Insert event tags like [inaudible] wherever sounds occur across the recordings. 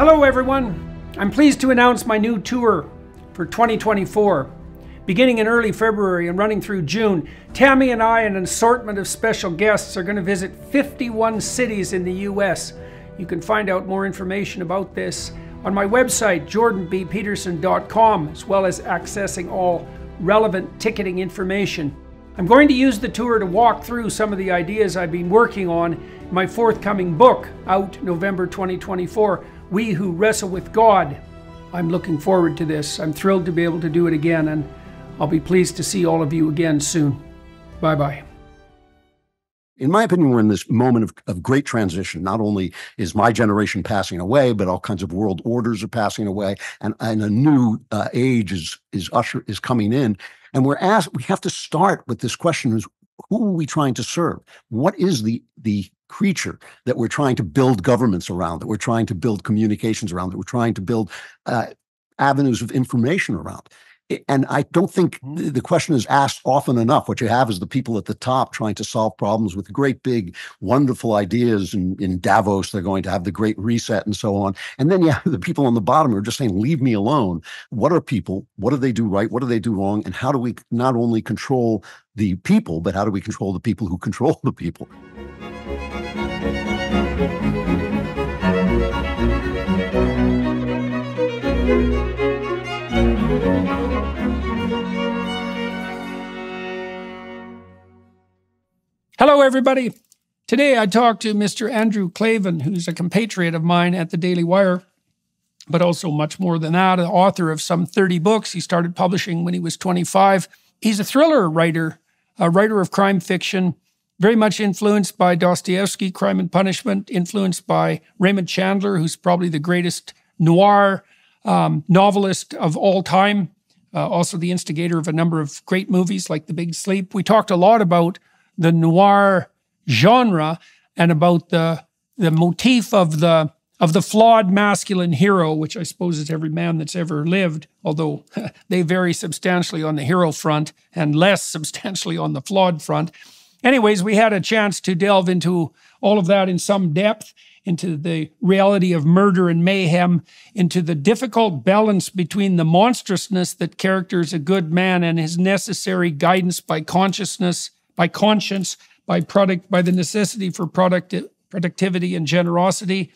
Hello, everyone. I'm pleased to announce my new tour for 2024. Beginning in early February and running through June, Tammy and I and an assortment of special guests are going to visit 51 cities in the U.S. You can find out more information about this on my website, jordanbpeterson.com, as well as accessing all relevant ticketing information. I'm going to use the tour to walk through some of the ideas I've been working on in my forthcoming book, out November 2024 We Who Wrestle with God. I'm looking forward to this. I'm thrilled to be able to do it again, and I'll be pleased to see all of you again soon. Bye bye. In my opinion, we're in this moment of, of great transition. Not only is my generation passing away, but all kinds of world orders are passing away, and, and a new uh, age is is usher is coming in. And we're asked, we have to start with this question is who are we trying to serve? What is the the creature that we're trying to build governments around, that we're trying to build communications around, that we're trying to build uh, avenues of information around? and I don't think mm-hmm. the question is asked often enough. What you have is the people at the top trying to solve problems with great big, wonderful ideas. And in Davos, they're going to have the great reset and so on. And then you [laughs] have the people on the bottom who are just saying, leave me alone. What are people? What do they do right? What do they do wrong? And how do we not only control the people, but how do we control the people who control [laughs] the people? Hello, everybody. Today I talked to Mr. Andrew Klavan, who's a compatriot of mine at the Daily Wire, but also much more than that, an author of some 30 books he started publishing when he was 25. He's a thriller writer, a writer of crime fiction, very much influenced by Dostoevsky, Crime and Punishment, influenced by Raymond Chandler, who's probably the greatest noir um, novelist of all time, uh, also the instigator of a number of great movies like The Big Sleep. We talked a lot about the noir genre and about the the motif of the of the flawed masculine hero, which I suppose is every man that's ever lived, although [laughs] they vary substantially on the hero front and less substantially on the flawed front. Anyways, we had a chance to delve into all of that in some depth, into the reality of murder and mayhem, into the difficult balance between the monstrousness that characters a good man and his necessary guidance by consciousness by conscience, by product, by the necessity for product, productivity and generosity,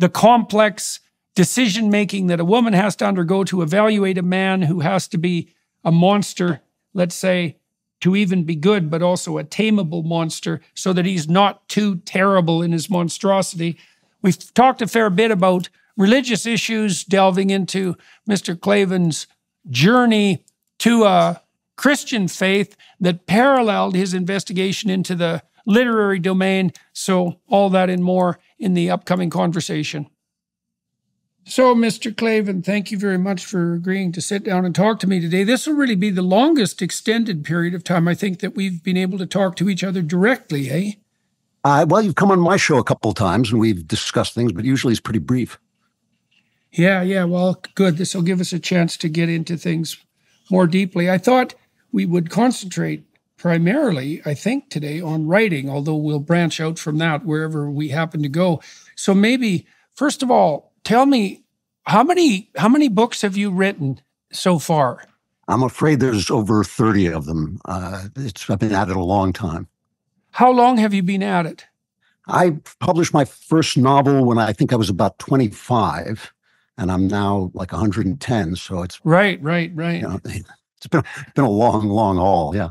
the complex decision making that a woman has to undergo to evaluate a man who has to be a monster, let's say, to even be good, but also a tameable monster so that he's not too terrible in his monstrosity. We've talked a fair bit about religious issues, delving into Mr. Klavan's journey to a Christian faith that paralleled his investigation into the literary domain. So, all that and more in the upcoming conversation. So, Mr. Klavan, thank you very much for agreeing to sit down and talk to me today. This will really be the longest extended period of time I think that we've been able to talk to each other directly, eh? Uh, well, you've come on my show a couple of times and we've discussed things, but usually it's pretty brief. Yeah, yeah. Well, good. This will give us a chance to get into things more deeply. I thought we would concentrate primarily, I think, today on writing, although we'll branch out from that wherever we happen to go. So maybe, first of all, tell me how many how many books have you written so far? I'm afraid there's over 30 of them. Uh, I've been at it a long time. How long have you been at it? I published my first novel when I think I was about 25, and I'm now like 110. So it's right, right, right. You know, it's been been a long, long haul. Yeah.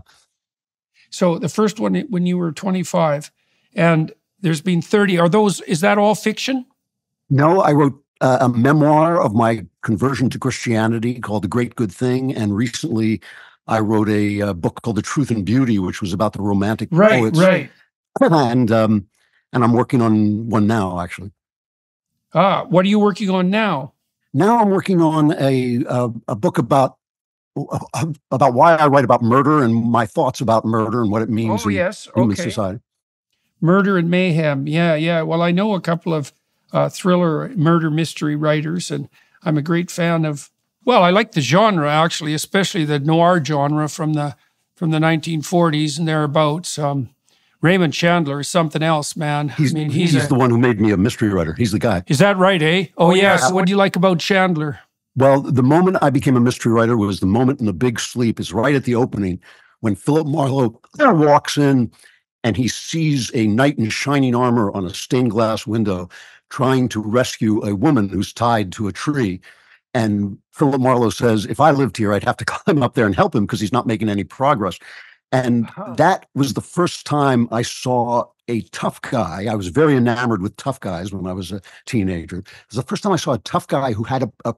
So the first one when you were 25, and there's been 30. Are those? Is that all fiction? No, I wrote uh, a memoir of my conversion to Christianity called The Great Good Thing, and recently I wrote a, a book called The Truth and Beauty, which was about the romantic right, poets. Right, [laughs] And um, and I'm working on one now, actually. Ah, what are you working on now? Now I'm working on a a, a book about about why I write about murder and my thoughts about murder and what it means oh, in yes. human okay. society. Murder and mayhem. Yeah, yeah. Well, I know a couple of uh, thriller murder mystery writers, and I'm a great fan of. Well, I like the genre actually, especially the noir genre from the from the 1940s and thereabouts. Um, Raymond Chandler is something else, man. He's, I mean, he's, he's, a- the one who made me a mystery writer. He's the guy. is that right, eh? Oh, yeah. yes. What do you like about Chandler? Well, the moment I became a mystery writer was the moment in the big sleep is right at the opening when Philip Marlowe walks in and he sees a knight in shining armor on a stained glass window trying to rescue a woman who's tied to a tree. And Philip Marlowe says, if I lived here, I'd have to [laughs] climb up there and help him because he's not making any progress. And Huh. that was the first time I saw a tough guy. I was very enamored with tough guys when I was a teenager. It was the first time I saw a tough guy who had a, a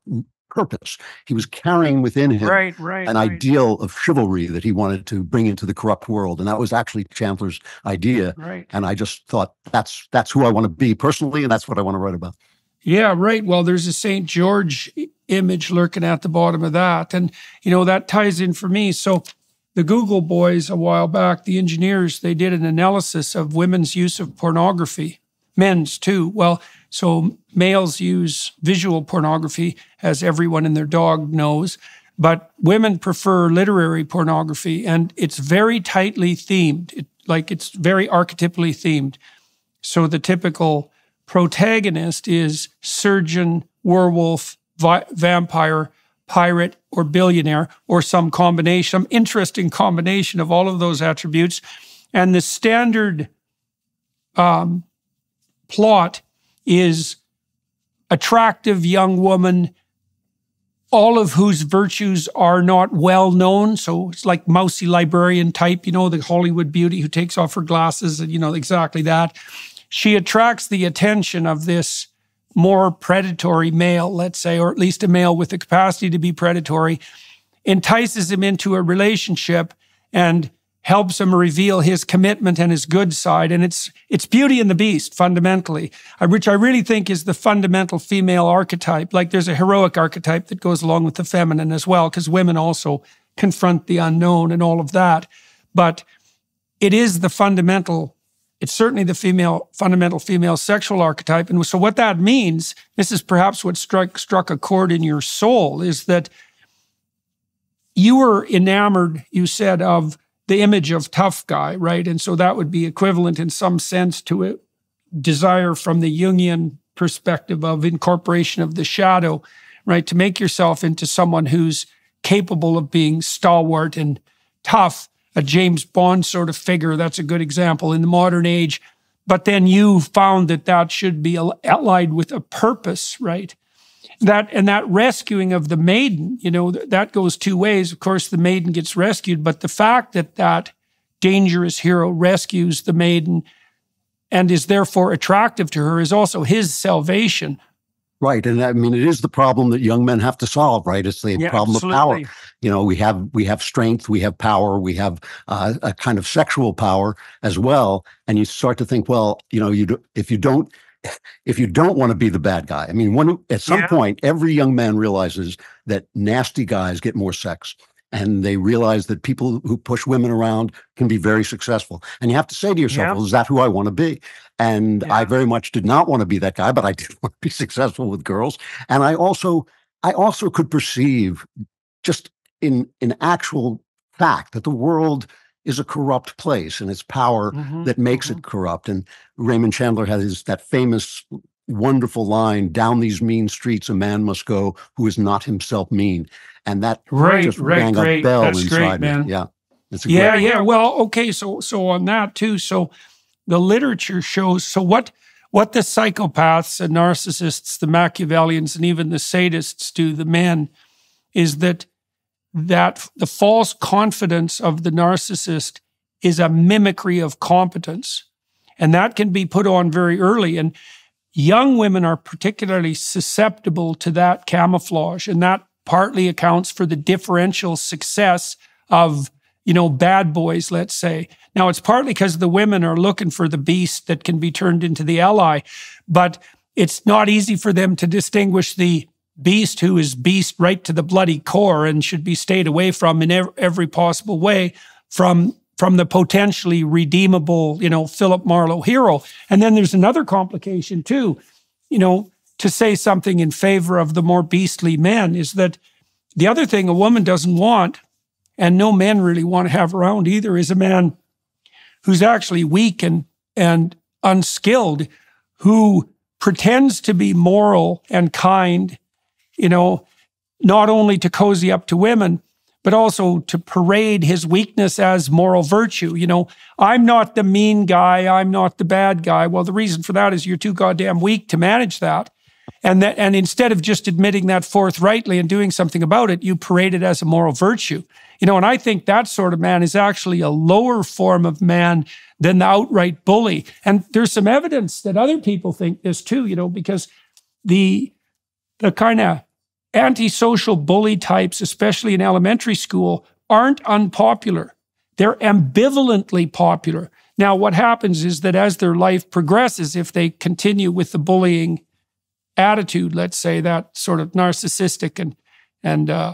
purpose. He was carrying within him Right, right. an right. ideal of chivalry that he wanted to bring into the corrupt world. And that was actually Chandler's idea. Right. And I just thought that's that's who I want to be personally, and that's what I want to write about. Yeah, right. Well, there's a St. George image lurking at the bottom of that. And, you know, that ties in for me. So, the Google boys a while back, the engineers, they did an analysis of women's use of pornography, men's too. Well, so males use visual pornography, as everyone and their dog knows, but women prefer literary pornography, and it's very tightly themed. It, like it's very archetypally themed. So the typical protagonist is surgeon, werewolf, vi- vampire, pirate, or billionaire, or some combination, some interesting combination of all of those attributes. And the standard um, plot is attractive young woman, all of whose virtues are not well known. So it's like mousy librarian type, you know, the Hollywood beauty who takes off her glasses and, you know, exactly that. She attracts the attention of this more predatory male, let's say, or at least a male with the capacity to be predatory, entices him into a relationship and helps him reveal his commitment and his good side. And it's it's Beauty and the Beast fundamentally, uh, which I really think is the fundamental female archetype. Like there's a heroic archetype that goes along with the feminine as well, because women also confront the unknown and all of that. But it is the fundamental. It's certainly the female fundamental female sexual archetype. And so what that means, this is perhaps what struck struck a chord in your soul, is that you were enamored, you said, of the image of tough guy, right? And so that would be equivalent in some sense to a desire from the Jungian perspective of incorporation of the shadow, right? To make yourself into someone who's capable of being stalwart and tough, a James Bond sort of figure. That's a good example in the modern age. But then you found that that should be allied with a purpose, right? That and that rescuing of the maiden you know that goes two ways of course the maiden gets rescued but the fact that that dangerous hero rescues the maiden and is therefore attractive to her is also his salvation Right. And I mean it is the problem that young men have to solve, right? It's the Yeah, problem of power. You know, we have we have strength, we have power, we have uh, a kind of sexual power as well. And you start to think, well, you know, you do, if you don't if you don't want to be the bad guy, I mean, one at some Yeah. point, every young man realizes that nasty guys get more sex, and they realize that people who push women around can be very successful. And you have to say to yourself, Yeah. well, is that who I want to be? And I very much did not want to be that guy, but I [laughs] did want to be successful with girls. And I also, I also could perceive just in in actual fact that the world is a corrupt place and it's power Mhm, that makes mhm. it corrupt. And Raymond Chandler has his, that famous, wonderful line: "Down these mean streets, a man must go who is not himself mean." And that Right, just right, rang great. a bell That's great, inside me. man. Yeah, it's a yeah great, yeah well okay so so on that too so the literature shows so what what the psychopaths and narcissists the machiavellians and even the sadists do the men is that that the false confidence of the narcissist is a mimicry of competence. And that can be put on very early. And young women are particularly susceptible to that camouflage. And that partly accounts for the differential success of you know bad boys let's say. Now it's partly because the women are looking for the beast that can be turned into the ally but it's not easy for them to distinguish the beast who is beast right to the bloody core and should be stayed away from in every possible way from from the potentially redeemable you know philip marlowe hero. And then there's another complication too you know to say something in favor of the more beastly men is that the other thing a woman doesn't want and no men really want to have around either is a man who's actually weak and and unskilled, who pretends to be moral and kind, you know, not only to cozy up to women, but also to parade his weakness as moral virtue. You know, I'm not the mean guy, I'm not the bad guy. Well, the reason for that is you're too goddamn weak to manage that. And that and instead of just admitting that forthrightly and doing something about it, you parade it as a moral virtue. You know, and I think that sort of man is actually a lower form of man than the outright bully. And there's some evidence that other people think this too, you know, because the the kind of antisocial bully types, especially in elementary school, aren't unpopular. They're ambivalently popular. Now, what happens is that as their life progresses, if they continue with the bullying attitude, let's say that sort of narcissistic and and uh,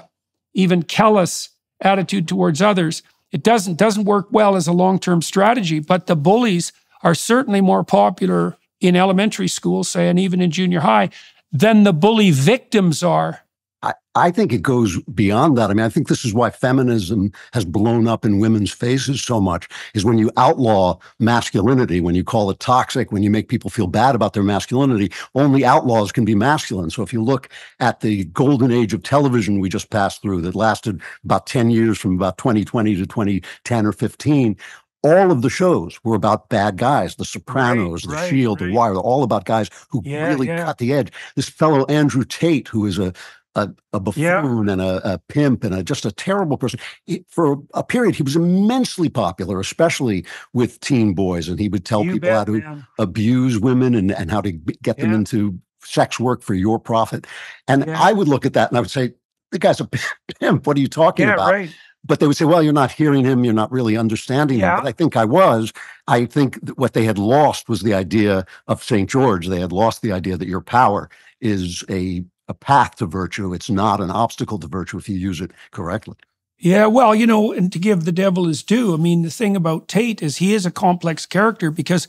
even callous attitude towards others, it doesn't doesn't work well as a long term strategy. But the bullies are certainly more popular in elementary school, say, and even in junior high, than the bully victims are I, I think it goes beyond that. I mean, I think this is why feminism has blown up in women's faces so much is when you outlaw masculinity, when you call it toxic, when you make people feel bad about their masculinity, only outlaws can be masculine. So if you look at the golden age of television we just passed through that lasted about 10 years from about 2020 to 2010 or 15, all of the shows were about bad guys the sopranos right, the right, shield right. the wire all about guys who yeah, really yeah. cut the edge this fellow andrew tate who is a a, a buffoon yeah. and a, a, pimp and a, just a terrible person. He, for a period, he was immensely popular, especially with teen boys. And he would tell you people bet, how to man. abuse women and, and how to get them into sex work for your profit. And. I would look at that and I would say, the guy's a [laughs] pimp. What are you talking about? Right. But they would say, well, you're not hearing him. You're not really understanding him. But I think I was. I think what they had lost was the idea of St. George. They had lost the idea that your power is a a path to virtue. It's not an obstacle to virtue if you use it correctly. Yeah, well, you know, and to give the devil his due, I mean, the thing about Tate is he is a complex character because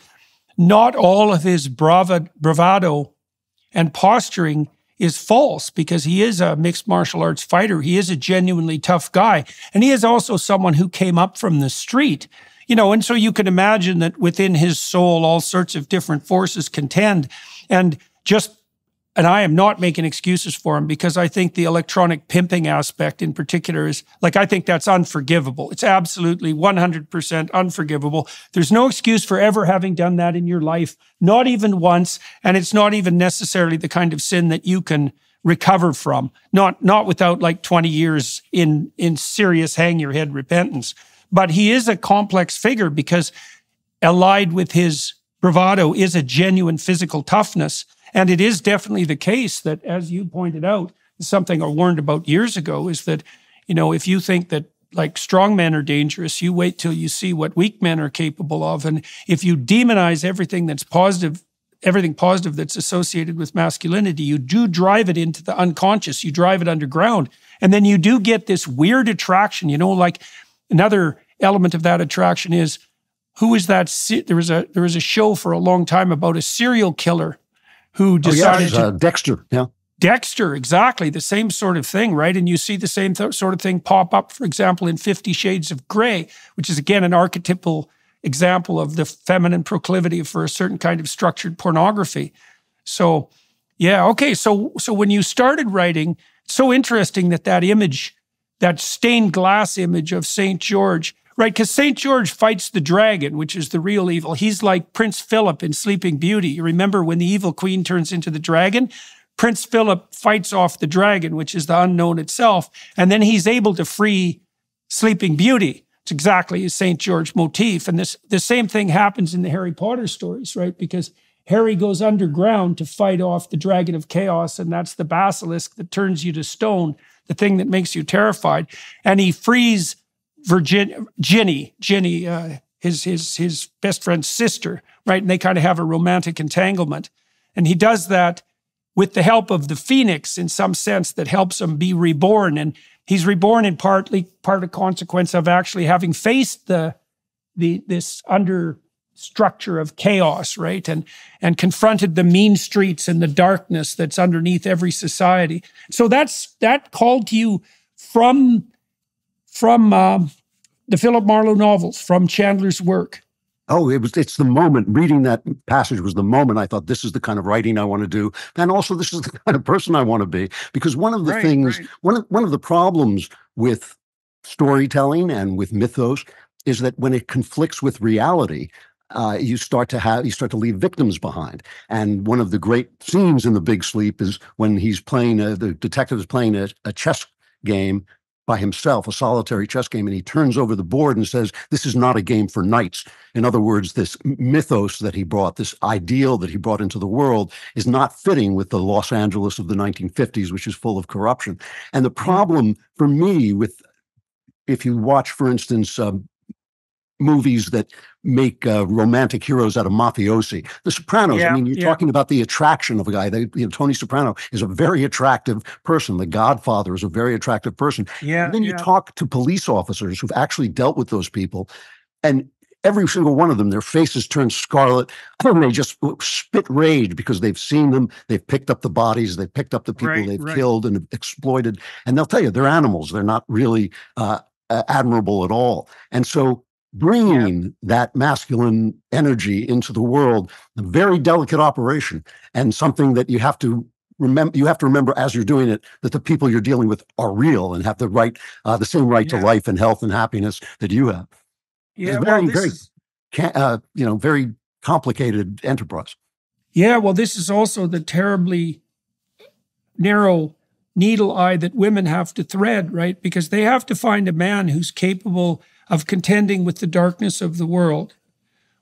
not all of his brava, bravado and posturing is false because he is a mixed martial arts fighter. He is a genuinely tough guy. And he is also someone who came up from the street, you know, and so you can imagine that within his soul, all sorts of different forces contend. And just and I am not making excuses for him because I think the electronic pimping aspect in particular is like, I think that's unforgivable. It's absolutely 100% unforgivable. There's no excuse for ever having done that in your life, not even once. And it's not even necessarily the kind of sin that you can recover from, not, not without like 20 years in, in serious hang your head repentance. But he is a complex figure because allied with his bravado is a genuine physical toughness and it is definitely the case that, as you pointed out, something I warned about years ago is that, you know, if you think that like strong men are dangerous, you wait till you see what weak men are capable of. And if you demonize everything that's positive, everything positive that's associated with masculinity, you do drive it into the unconscious, you drive it underground. And then you do get this weird attraction, you know, like another element of that attraction is who is that? There was a there was a show for a long time about a serial killer who decided oh, yeah, uh, Dexter. Yeah. Dexter, exactly the same sort of thing, right? And you see the same th- sort of thing pop up, for example, in Fifty Shades of Grey, which is again an archetypal example of the feminine proclivity for a certain kind of structured pornography. So, yeah, okay. So, so when you started writing, so interesting that that image, that stained glass image of Saint George, Right, because St. George fights the dragon, which is the real evil. He's like Prince Philip in Sleeping Beauty. You remember when the evil queen turns into the dragon? Prince Philip fights off the dragon, which is the unknown itself, and then he's able to free Sleeping Beauty. It's exactly a St. George motif. And this the same thing happens in the Harry Potter stories, right? Because Harry goes underground to fight off the dragon of chaos, and that's the basilisk that turns you to stone, the thing that makes you terrified. And he frees Virginia, Ginny, Ginny, uh, his his his best friend's sister, right? And they kind of have a romantic entanglement, and he does that with the help of the phoenix in some sense that helps him be reborn, and he's reborn in partly part of consequence of actually having faced the the this under structure of chaos, right? And and confronted the mean streets and the darkness that's underneath every society. So that's that called to you from from uh, the Philip Marlowe novels, from Chandler's work. Oh, it was it's the moment reading that passage was the moment I thought this is the kind of writing I want to do. And also this is the [laughs] kind of person I want to be. Because one of the Right, things, right. one of one of the problems with storytelling and with mythos is that when it conflicts with reality, uh, you start to have you start to leave victims behind. And one of the great scenes in The Big Sleep is when he's playing a, the detective is playing a, a chess game by himself, a solitary chess game, and he turns over the board and says, "This is not a game for knights." In other words, this mythos that he brought, this ideal that he brought into the world, is not fitting with the Los Angeles of the 1950s, which is full of corruption. And the problem for me with if you watch, for instance, um, movies that make uh, romantic heroes out of mafiosi, The Sopranos. Yeah, I mean, you're yeah. talking about the attraction of a guy. They, you know, Tony Soprano is a very attractive person. The Godfather is a very attractive person. Yeah. And then you talk to police officers who've actually dealt with those people, and every single one of them, their faces turn scarlet, [clears throat] and they just spit rage because they've seen them, they've picked up the bodies, they've picked up the people Right, they've right. killed and exploited, and they'll tell you they're animals. They're not really uh, admirable at all. And so, bringing that masculine energy into the world, a very delicate operation, and something that you have to remember you have to remember as you're doing it that the people you're dealing with are real and have the right uh, the same right Yeah. to life and health and happiness that you have Yeah. It's Well, very, this very- is, uh, you know very complicated enterprise Yeah, well, this is also the terribly narrow needle eye that women have to thread, right? Because they have to find a man who's capable of contending with the darkness of the world,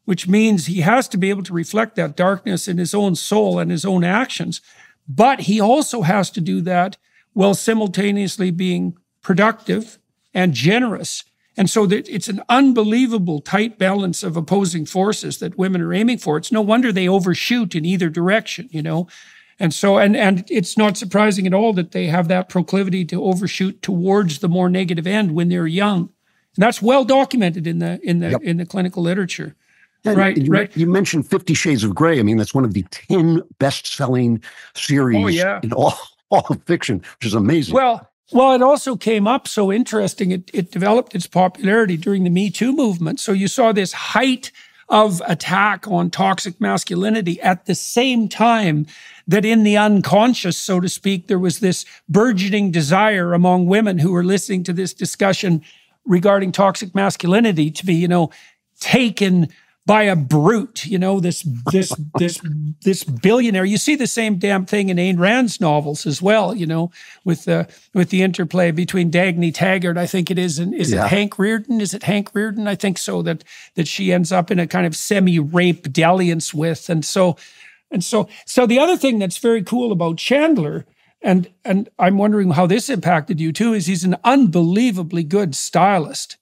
which means he has to be able to reflect that darkness in his own soul and his own actions. But he also has to do that while simultaneously being productive and generous. And so that it's an unbelievable tight balance of opposing forces that women are aiming for. It's no wonder they overshoot in either direction, you know. And so and and it's not surprising at all that they have that proclivity to overshoot towards the more negative end when they're young. And that's well documented in the in the Yep. in the clinical literature. And Right, you, right. you mentioned Fifty Shades of Grey. I mean, that's one of the 10 best selling series Oh, yeah. in all, [laughs] all of fiction, which is amazing. Well, well, it also came up so interesting. It, it developed its popularity during the Me Too movement. So you saw this height of attack on toxic masculinity at the same time that in the unconscious, so to speak, there was this burgeoning desire among women who were listening to this discussion regarding toxic masculinity to be, you know, taken by a brute, you know, this this [laughs] this this billionaire. You see the same damn thing in Ayn Rand's novels as well, you know, with the with the interplay between Dagny Taggart, I think it is, and is Yeah. it Hank Rearden? Is it Hank Rearden? I think so. That that she ends up in a kind of semi-rape dalliance with, and so and so so the other thing that's very cool about Chandler. And and I'm wondering how this impacted you too. Is he's an unbelievably good stylist.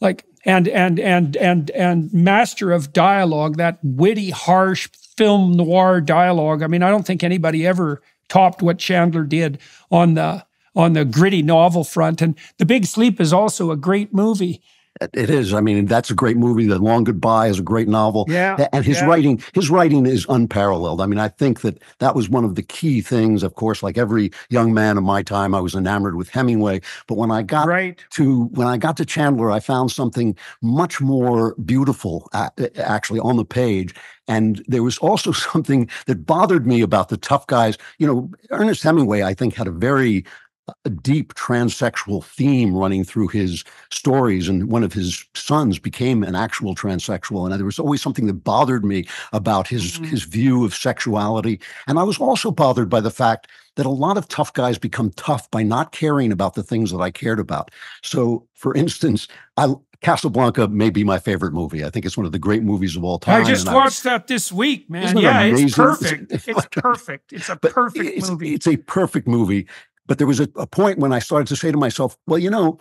Like and and and and and master of dialogue that witty harsh film noir dialogue. I mean i don't think anybody ever topped what chandler did on the on the gritty novel front. And the big sleep is also a great movie it is. I mean, that's a great movie. The Long Goodbye is a great novel. Yeah, And his yeah. writing, his writing is unparalleled. I mean, I think that that was one of the key things. Of course, like every young man of my time, I was enamored with Hemingway. But when I got right to when I got to Chandler, I found something much more beautiful actually on the page. And there was also [laughs] something that bothered me about the tough guys. You know, Ernest Hemingway, I think, had a very uh, deep transsexual theme running through his stories. And one of his sons became an actual transsexual. And there was always something that bothered me about his Mhm. his view of sexuality. And I was also bothered by the fact that a lot of tough guys become tough by not caring about the things that I cared about. So, for instance, I, Casablanca may be my favorite movie. I think it's one of the great movies of all time. i just watched that this week man it yeah it's perfect [laughs] it's perfect it's a perfect it's, movie It's a perfect movie. But there was a, a point when I started to say to myself, well, you know,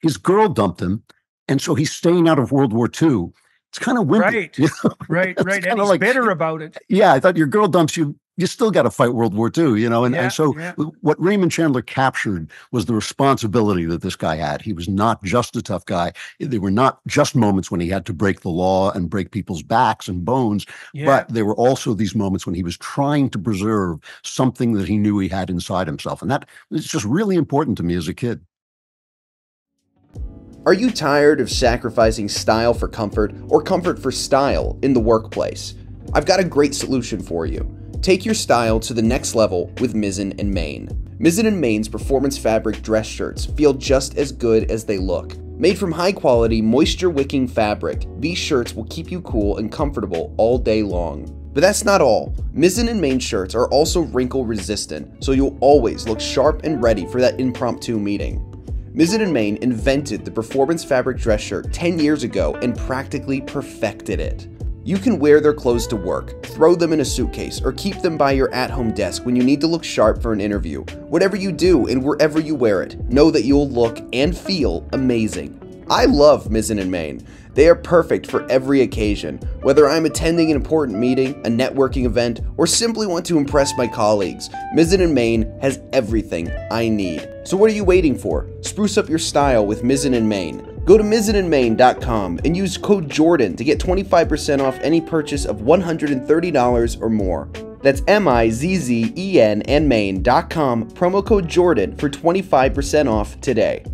his girl dumped him. And so he's staying out of World War II. It's kind of wimpy. Right. [laughs] you know? right right and he's like- bitter [laughs] about it yeah, I thought your girl dumps you. You still got to fight World War II, you know? And, Yeah, and so yeah. what Raymond Chandler captured was the responsibility that this guy had. He was not just a tough guy. There were not just moments when he had to break the law and break people's backs and bones, yeah but there were also these moments when he was trying to preserve something that he knew he had inside himself. And that is just really important to me as a kid. Are you tired of sacrificing style for comfort or comfort for style in the workplace? I've got a great solution for you. Take your style to the next level with Mizzen and Main. Mizzen and Main's performance fabric dress shirts feel just as good as they look. Made from high quality, moisture wicking fabric, these shirts will keep you cool and comfortable all day long. But that's not all. Mizzen and Main shirts are also wrinkle resistant, so you'll always look sharp and ready for that impromptu meeting. Mizzen and Main invented the performance fabric dress shirt 10 years ago and practically perfected it. You can wear their clothes to work, throw them in a suitcase, or keep them by your at home desk when you need to look sharp for an interview. Whatever you do and wherever you wear it, know that you'll look and feel amazing. I love Mizzen and Main. They are perfect for every occasion, whether I'm attending an important meeting, a networking event, or simply want to impress my colleagues. Mizzen and Main has everything I need. So what are you waiting for? Spruce up your style with Mizzen and Main. Go to mizzenandmain.com and use code JORDAN to get 25% off any purchase of $130 or more. That's M I Z Z E N and Main.com, promo code JORDAN for 25% off today.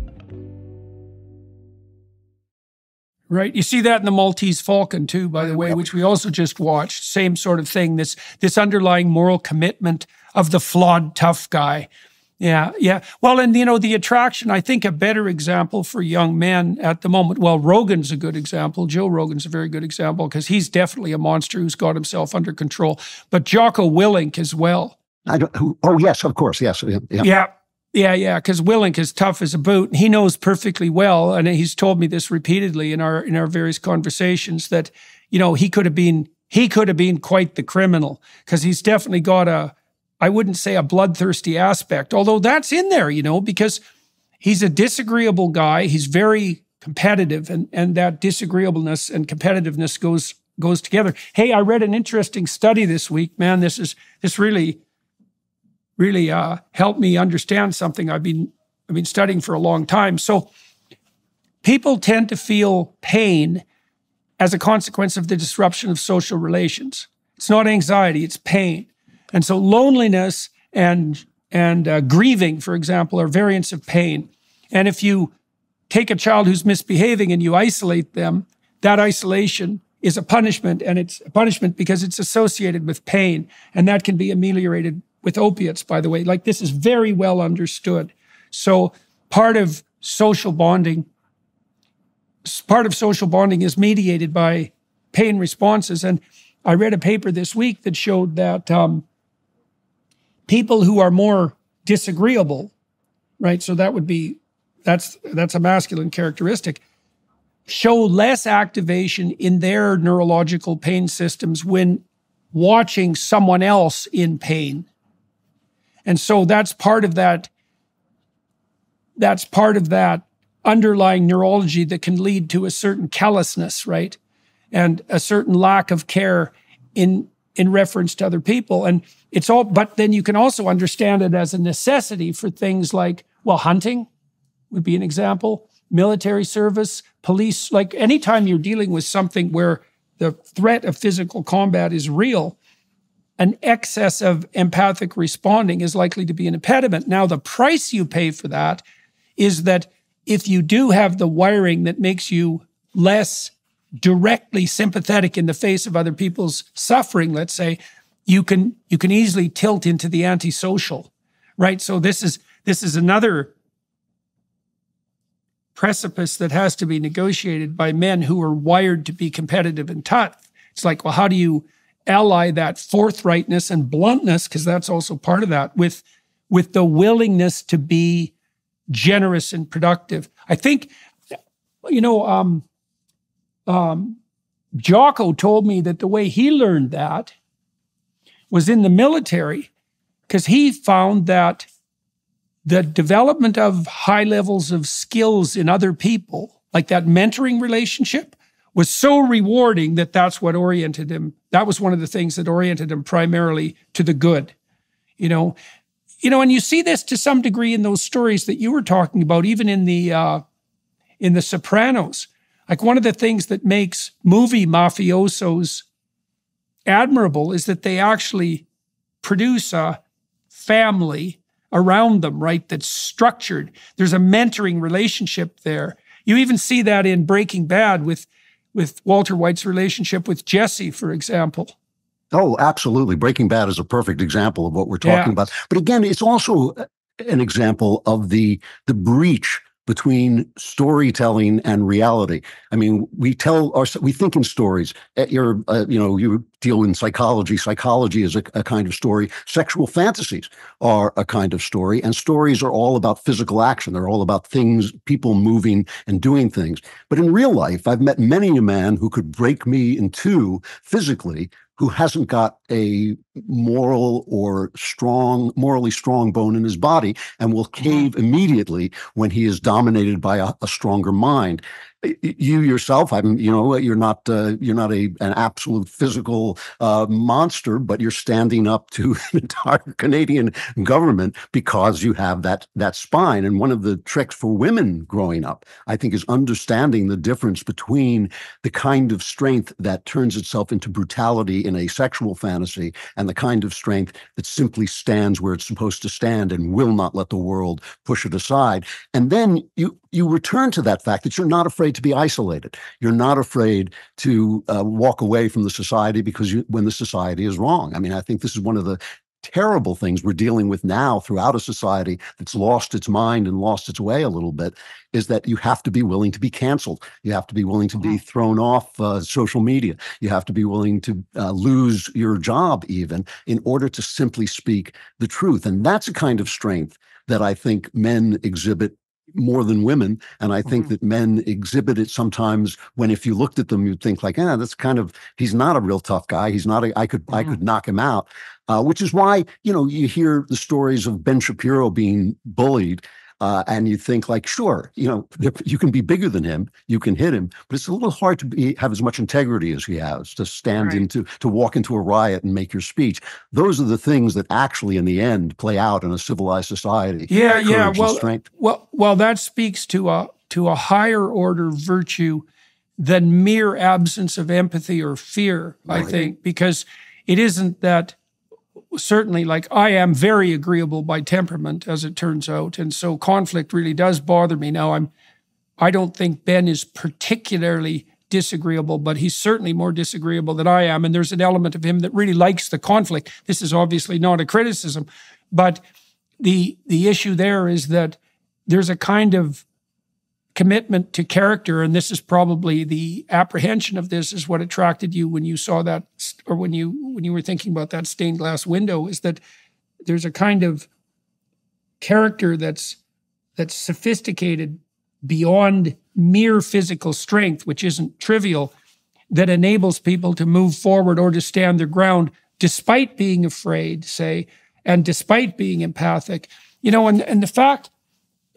Right. You see that in the Maltese Falcon too, by the way, which we also just watched. Same sort of thing. This this underlying moral commitment of the flawed tough guy. Yeah, yeah. Well, and you know, the attraction, I think a better example for young men at the moment. Well, Rogan's a good example. Joe Rogan's a very good example because he's definitely a monster who's got himself under control. But Jocko Willink as well. I don't, who, oh, yes, of course. Yes. Yeah. Yeah. Yeah, yeah, because Willink is tough as a boot. He knows perfectly well, and he's told me this repeatedly in our in our various conversations that you know he could have been he could have been quite the criminal because he's definitely got a I wouldn't say a bloodthirsty aspect, although that's in there, you know, because he's a disagreeable guy. He's very competitive, and and that disagreeableness and competitiveness goes goes together. Hey, I read an interesting study this week. Man, this is this really really uh, helped me understand something I've been I've been studying for a long time. So people tend to feel pain as a consequence of the disruption of social relations. It's not anxiety, it's pain. And so loneliness and and uh, grieving, for example, are variants of pain. And if you take a child who's misbehaving and you isolate them, that isolation is a punishment, and it's a punishment because it's associated with pain, and that can be ameliorated with opiates, by the way. Like this is very well understood. So part of social bonding, part of social bonding is mediated by pain responses. And I read a paper this week that showed that um, people who are more disagreeable, right? So that would be that's that's a masculine characteristic show less activation in their neurological pain systems when watching someone else in pain and so that's part of that. That's part of that underlying neurology that can lead to a certain callousness, right? And a certain lack of care in in reference to other people. And it's all, but then you can also understand it as a necessity for things like, well, hunting would be an example, military service, police, like anytime you're dealing with something where the threat of physical combat is real, an excess of empathic responding is likely to be an impediment. Now, the price you pay for that is that if you do have the wiring that makes you less directly sympathetic in the face of other people's suffering, let's say, you can you can easily tilt into the antisocial, right? So this is this is another precipice that has to be negotiated by men who are wired to be competitive and tough. It's like, well, how do you ally that forthrightness and bluntness, because that's also part of that, with, with the willingness to be generous and productive. I think, you know, um, um, Jocko told me that the way he learned that was in the military, because he found that the development of high levels of skills in other people, like that mentoring relationship, was so rewarding that that's what oriented him. That was one of the things that oriented him primarily to the good. You know, you know, and you see this to some degree in those stories that you were talking about, even in the uh, in the Sopranos. Like one of the things that makes movie mafiosos admirable is that they actually produce a family around them, right? That's structured. There's a mentoring relationship there You even see that in Breaking Bad with with Walter White's relationship with Jesse, for example. Oh, absolutely. Breaking Bad is a perfect example of what we're talking yeah. about. But again, it's also an example of the the breach between storytelling and reality. I mean, we tell our we think in stories. Eh, you're, uh, you know, you deal in psychology. Psychology is a, a, kind of story. Sexual fantasies are a kind of story, and stories are all about physical action. They're all about things, people moving and doing things. But in real life, I've met many a man who could break me in two physically who hasn't got a moral or strong, morally strong bone in his body and will mm-hmm. cave immediately when he is dominated by a, a stronger mind you yourself i'm you know you're not uh, you're not a an absolute physical uh, monster but you're standing up to [laughs] the entire canadian government because you have that that spine. And one of the tricks for women growing up i think is understanding the difference between the kind of strength that turns itself into brutality in a sexual fantasy and the kind of strength that simply stands where it's supposed to stand and will not let the world push it aside. And then you you return to that fact that you're not afraid to be isolated. You're not afraid to uh, walk away from the society because you, when the society is wrong. I mean, I think this is one of the terrible things we're dealing with now throughout a society that's lost its mind and lost its way a little bit is that you have to be willing to be canceled. You have to be willing to be mm-hmm. thrown off uh, social media. You have to be willing to uh, lose your job, even in order to simply speak the truth. And that's a kind of strength that I think men exhibit more than women. And I think mm-hmm. that men exhibit it sometimes when if you looked at them, you'd think like, ah, that's kind of he's not a real tough guy. He's not a I could mm-hmm. I could knock him out. Uh, which is why, you know, you hear the stories of Ben Shapiro being bullied uh, and you think like, sure, you know, you can be bigger than him, you can hit him, but it's a little hard to be have as much integrity as he has to stand right. into to walk into a riot and make your speech. Those are the things that actually, in the end, play out in a civilized society. Yeah, yeah. Well, well, well, that speaks to a to a higher order virtue than mere absence of empathy or fear. Right. I think because it isn't that certainly like I am very agreeable by temperament, as it turns out. And so conflict really does bother me. Now I'm I don't think Ben is particularly disagreeable, but he's certainly more disagreeable than I am. And there's an element of him that really likes the conflict. This is obviously not a criticism, but the the issue there is that there's a kind of commitment to character and this is probably the apprehension of this is what attracted you when you saw that or when you when you were thinking about that stained glass window is that there's a kind of character that's that's sophisticated beyond mere physical strength which isn't trivial that enables people to move forward or to stand their ground despite being afraid say and despite being empathic. You know and and the fact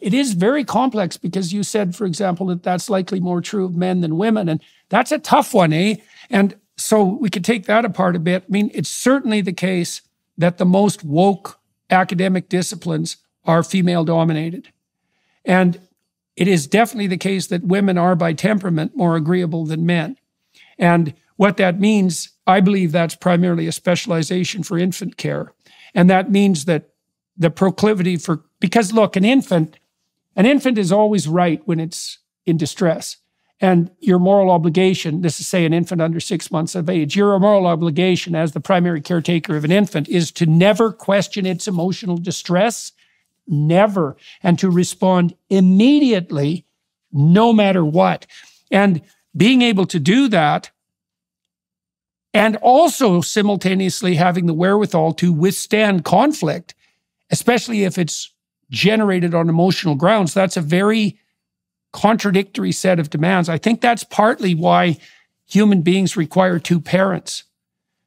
it is very complex because you said, for example, that that's likely more true of men than women. And that's a tough one, eh? And so we could take that apart a bit. I mean, it's certainly the case that the most woke academic disciplines are female dominated. And it is definitely the case that women are by temperament more agreeable than men. And what that means, I believe that's primarily a specialization for infant care. And that means that the proclivity for, because look, an infant an infant is always right when it's in distress. And your moral obligation, this is say an infant under six months of age, your moral obligation as the primary caretaker of an infant is to never question its emotional distress, never, and to respond immediately, no matter what. And being able to do that, and also simultaneously having the wherewithal to withstand conflict, especially if it's generated on emotional grounds, that's a very contradictory set of demands. I think that's partly why human beings require two parents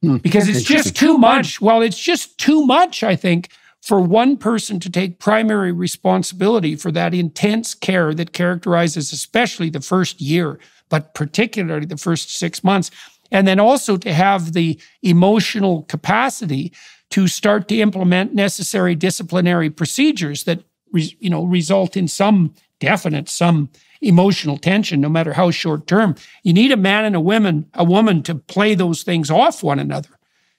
hmm. because it's just too much. Well, it's just too much, I think, for one person to take primary responsibility for that intense care that characterizes especially the first year, but particularly the first six months. And then also to have the emotional capacity to start to implement necessary disciplinary procedures that you know result in some definite some emotional tension no matter how short term you need a man and a woman a woman to play those things off one another.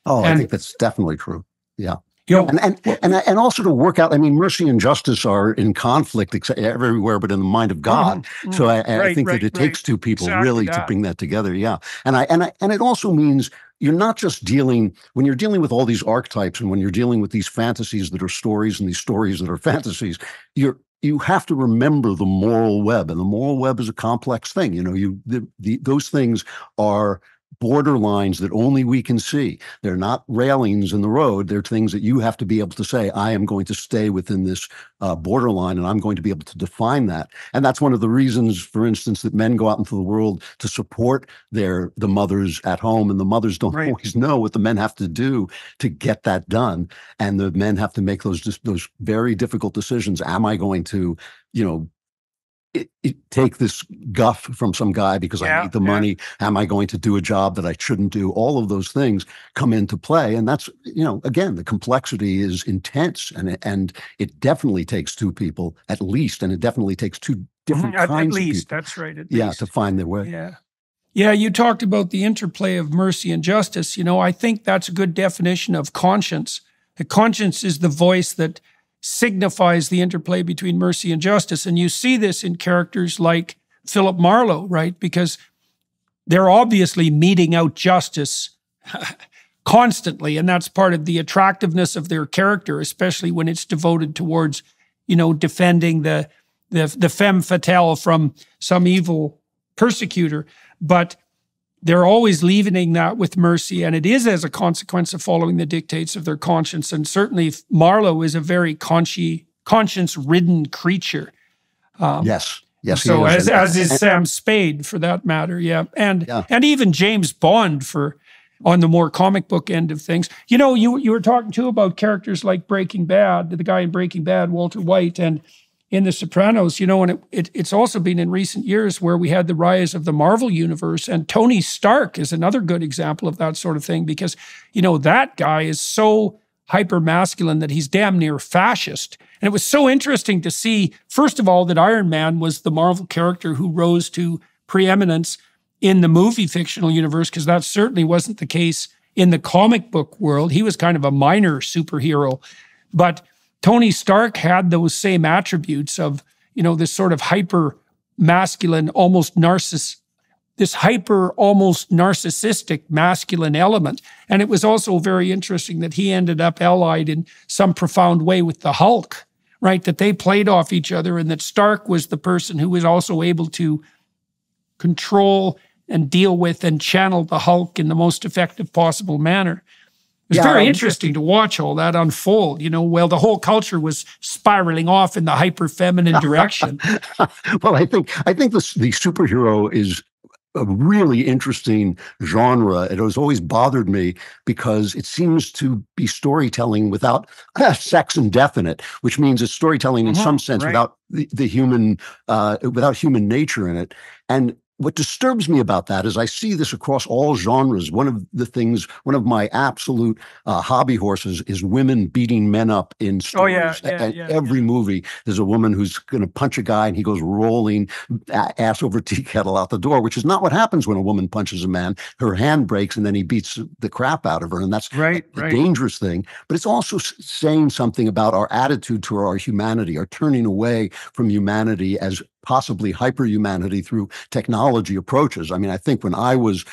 Oh and, i think that's definitely true. Yeah You know, and and, and and also to work out. I mean, mercy and justice are in conflict ex- everywhere, but in the mind of God. Mhm, So I, I think right, that it right. takes two people Exactly really to bring that together. Yeah, and I and I and it also means you're not just dealing when you're dealing with all these archetypes and when you're dealing with these fantasies that are stories and these stories that are [laughs] fantasies. You're you have to remember the moral web, and the moral web is a complex thing. You know, you the, the those things are borderlines that only we can see. They're not railings in the road. They're things that you have to be able to say, I am going to stay within this uh, borderline and I'm going to be able to define that. And that's one of the reasons, for instance, that men go out into the world to support their the mothers at home. And the mothers don't Right. always know what the men have to do to get that done. And the men have to make those just those very difficult decisions. Am I going to, you know, it, it, take this guff from some guy because I need the yeah. money? Am I going to do a job that I shouldn't do? All of those things come into play, and that's you know again the complexity is intense, and it- and it definitely takes two people at least, and it definitely takes two different Mhm, at, at of least people, that's right. At yeah, least. to find their way. Yeah. Yeah, you talked about the interplay of mercy and justice. You know, I think that's a good definition of conscience. The conscience is the voice that signifies the interplay between mercy and justice. And you see this in characters like Philip Marlowe, right? Because they're obviously meting out justice [laughs] constantly. And that's part of the attractiveness of their character, especially when it's devoted towards, you know, defending the the, the femme fatale from some evil persecutor. But they're always leavening that with mercy, and it is as a consequence of following the dictates of their conscience. And certainly, Marlowe is a very conscience-ridden creature. Um, yes, yes. So, is. as, as is and- Sam Spade, for that matter, yeah, and Yeah. and even James Bond for on the more comic book end of things. You know, you you were talking too about characters like Breaking Bad, the guy in Breaking Bad, Walter White, and in The Sopranos. You know, and it, it it's also been in recent years where we had the rise of the Marvel universe, and Tony Stark is another good example of that sort of thing because you know that guy is so hyper masculine that he's damn near fascist. And it was so interesting to see, first of all, that Iron Man was the Marvel character who rose to preeminence in the movie fictional universe, because that certainly wasn't the case in the comic book world. He was kind of a minor superhero. But Tony Stark had those same attributes of, you know, this sort of hyper masculine, almost narciss this hyper, almost narcissistic masculine element. And it was also very interesting that he ended up allied in some profound way with the Hulk, right? That they played off each other, and that Stark was the person who was also able to control and deal with and channel the Hulk in the most effective possible manner. It was Yeah, very interesting to watch all that unfold, you know, while the whole culture was spiraling off in the hyper feminine direction. [laughs] well, I think I think this the superhero is a really interesting genre. It has always bothered me because it seems to be storytelling without [laughs] sex and death in it, which means it's storytelling in Mhm, some sense right. without the, the human uh, without human nature in it. And what disturbs me about that is I see this across all genres. One of the things, one of my absolute uh, hobby horses is women beating men up in stories. Oh, yeah, yeah, and yeah, every movie, there's a woman who's going to punch a guy and he goes rolling ass over tea kettle out the door, which is not what happens when a woman punches a man. Her hand breaks and then he beats the crap out of her. And that's Right, a right. dangerous thing. But it's also saying something about our attitude to our humanity, our turning away from humanity as possibly hyperhumanity through technology approaches. I mean, I think when I was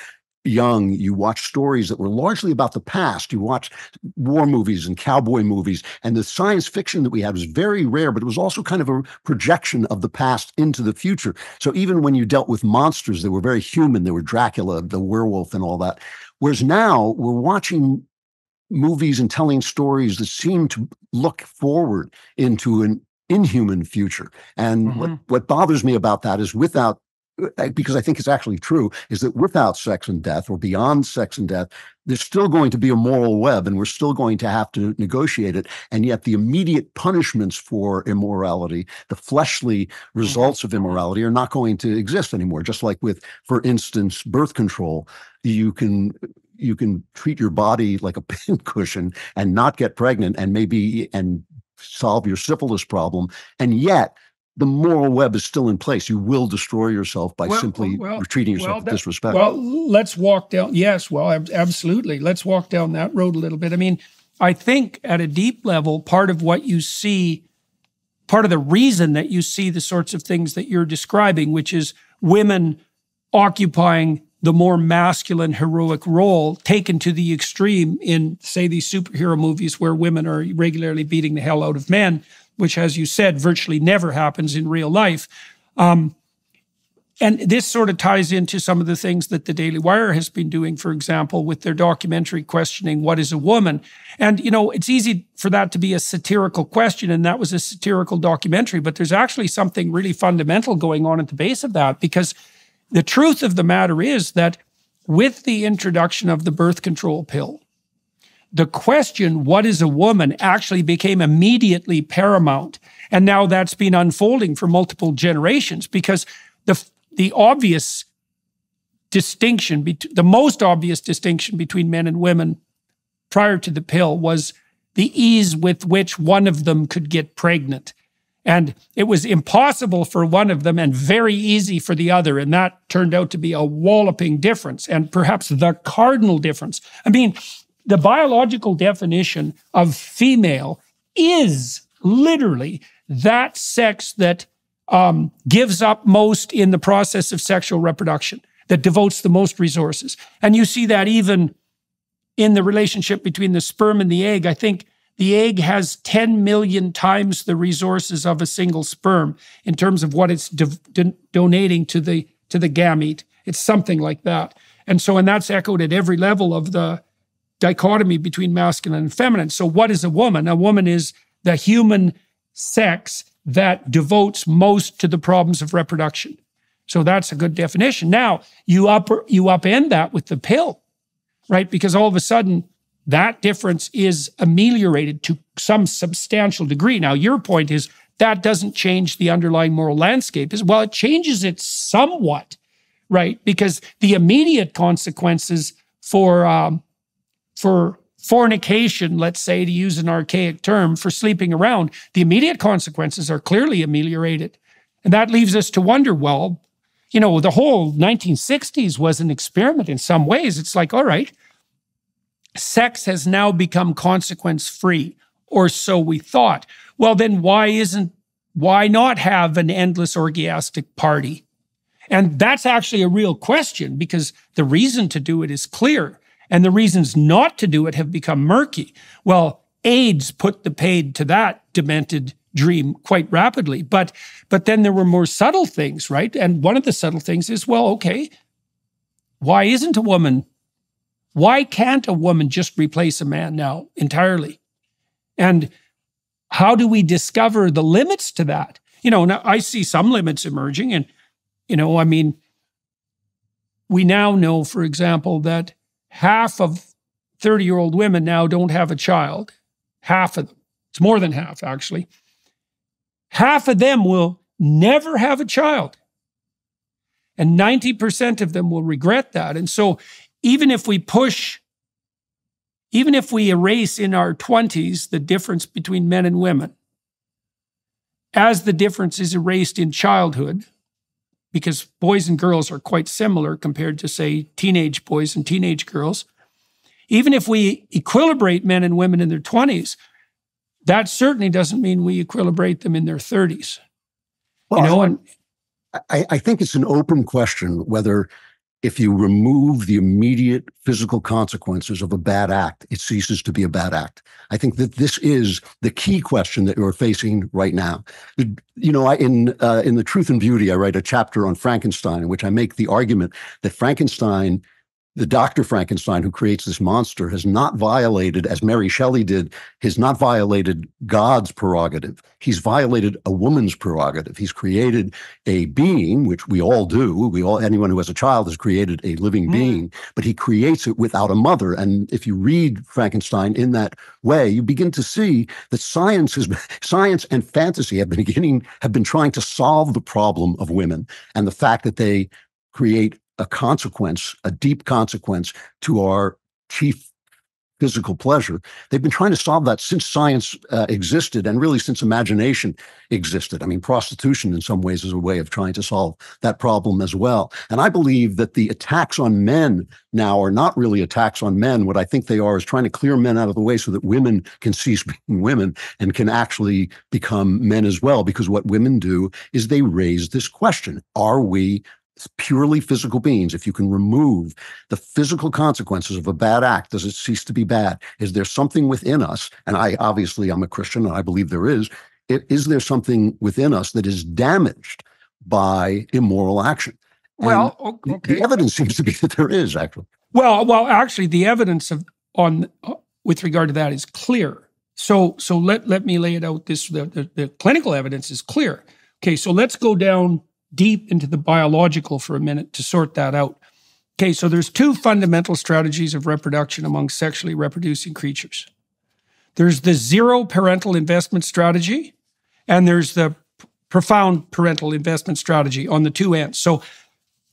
young, you watched stories that were largely about the past. You watched war movies and cowboy movies, and the science fiction that we had was very rare, but it was also kind of a projection of the past into the future. So even when you dealt with monsters, they were very human. They were Dracula, the werewolf, and all that. Whereas now we're watching movies and telling stories that seem to look forward into an inhuman future. And what, Mhm. what bothers me about that is without uh, because I think it's actually true, is that without sex and death or beyond sex and death, there's still going to be a moral web and we're still going to have to negotiate it. And yet the immediate punishments for immorality, the fleshly results of immorality are not going to exist anymore. Just like with, for instance, birth control, you can you can treat your body like a [laughs] pincushion and not get pregnant and maybe and solve your syphilis problem. And yet the moral web is still in place. You will destroy yourself by Well, simply well, treating yourself well, with that- disrespect. Well, let's walk down. Yes, well, absolutely. Let's walk down that road a little bit. I mean, I think at a deep level, part of what you see, part of the reason that you see the sorts of things that you're describing, which is women occupying the more masculine heroic role taken to the extreme in say these superhero movies where women are regularly beating the hell out of men which as you said virtually never happens in real life um, and this sort of ties into some of the things that the Daily Wire has been doing, for example, with their documentary questioning what is a woman. And, you know, it's easy for that to be a satirical question, and that was a satirical documentary, but there's actually something really fundamental going on at the base of that because the truth of the matter is that with the introduction of the birth control pill, the question, what is a woman, actually became immediately paramount. And now that's been unfolding for multiple generations because the the obvious distinction, the most obvious distinction between men and women prior to the pill was the ease with which one of them could get pregnant. And it was impossible for one of them and very easy for the other. And that turned out to be a walloping difference and perhaps the cardinal difference. I mean, the biological definition of female is literally that sex that um, gives up most in the process of sexual reproduction, that devotes the most resources. And you see that even in the relationship between the sperm and the egg. I think the egg has 10 million times the resources of a single sperm in terms of what it's donating to the to the gamete. It's something like that. And so, and that's echoed at every level of the dichotomy between masculine and feminine. So, what is a woman? A woman is the human sex that devotes most to the problems of reproduction. So that's a good definition. Now you up you upend that with the pill, right? Because all of a sudden that difference is ameliorated to some substantial degree. Now your point is that doesn't change the underlying moral landscape. Well, it changes it somewhat, right? Because the immediate consequences for um, for fornication, let's say, to use an archaic term, for sleeping around, the immediate consequences are clearly ameliorated. And that leaves us to wonder well, you know, the whole 1960s was an experiment in some ways. It's like, all right, sex has now become consequence free, or so we thought. Well, then why isn't, why not have an endless orgiastic party? And that's actually a real question because the reason to do it is clear and the reasons not to do it have become murky. Well, AIDS put the paid to that demented dream quite rapidly. But but then there were more subtle things, right? And one of the subtle things is, well, okay, why isn't a woman? Why can't a woman just replace a man now entirely? And how do we discover the limits to that? You know, now I see some limits emerging, and you know, I mean, we now know, for example, that half of 30 year old women now don't have a child. Half of them. It's more than half, actually. Half of them will never have a child. And 90% of them will regret that. And so, even if we push, even if we erase in our 20s the difference between men and women, as the difference is erased in childhood, because boys and girls are quite similar compared to, say, teenage boys and teenage girls. Even if we equilibrate men and women in their 20s, that certainly doesn't mean we equilibrate them in their 30s. Well, you know, and I, I think it's an open question whether if you remove the immediate physical consequences of a bad act, it ceases to be a bad act. I think that this is the key question that you're facing right now. You know, I, in uh, in the Truth and Beauty, I write a chapter on Frankenstein in which I make the argument that Frankenstein the Dr. Frankenstein who creates this monster has not violated, as Mary Shelley did, has not violated God's prerogative. He's violated a woman's prerogative. He's created a being, which we all do. We all, anyone who has a child has created a living mm. being, but he creates it without a mother. And if you read Frankenstein in that way, you begin to see that science has, [laughs] science and fantasy have been beginning, have been trying to solve the problem of women and the fact that they create a consequence, a deep consequence to our chief physical pleasure. They've been trying to solve that since science uh, existed and really since imagination existed. I mean, prostitution in some ways is a way of trying to solve that problem as well. And I believe that the attacks on men now are not really attacks on men. What I think they are is trying to clear men out of the way so that women can cease [laughs] being women and can actually become men as well. Because what women do is they raise this question Are we purely physical beings, if you can remove the physical consequences of a bad act, does it cease to be bad? Is there something within us? And I obviously I'm a Christian and I believe there is. It, is there something within us that is damaged by immoral action? And well, okay. The evidence [laughs] seems to be that there is actually. Well, well, actually, the evidence of on uh, with regard to that is clear. So, so let let me lay it out. This the, the, the clinical evidence is clear. Okay, so let's go down deep into the biological for a minute to sort that out. Okay, so there's two fundamental strategies of reproduction among sexually reproducing creatures. There's the zero parental investment strategy, and there's the profound parental investment strategy on the two ends. So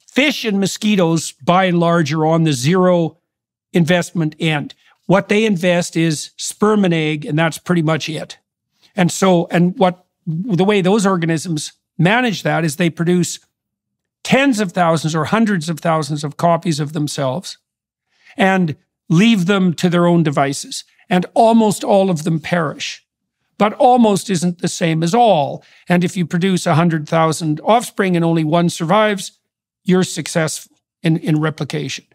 fish and mosquitoes, by and large, are on the zero investment end. What they invest is sperm and egg, and that's pretty much it. And so, and what the way those organisms manage that is they produce tens of thousands or hundreds of thousands of copies of themselves and leave them to their own devices. And almost all of them perish. But almost isn't the same as all. And if you produce 100,000 offspring and only one survives, you're successful in, in replication.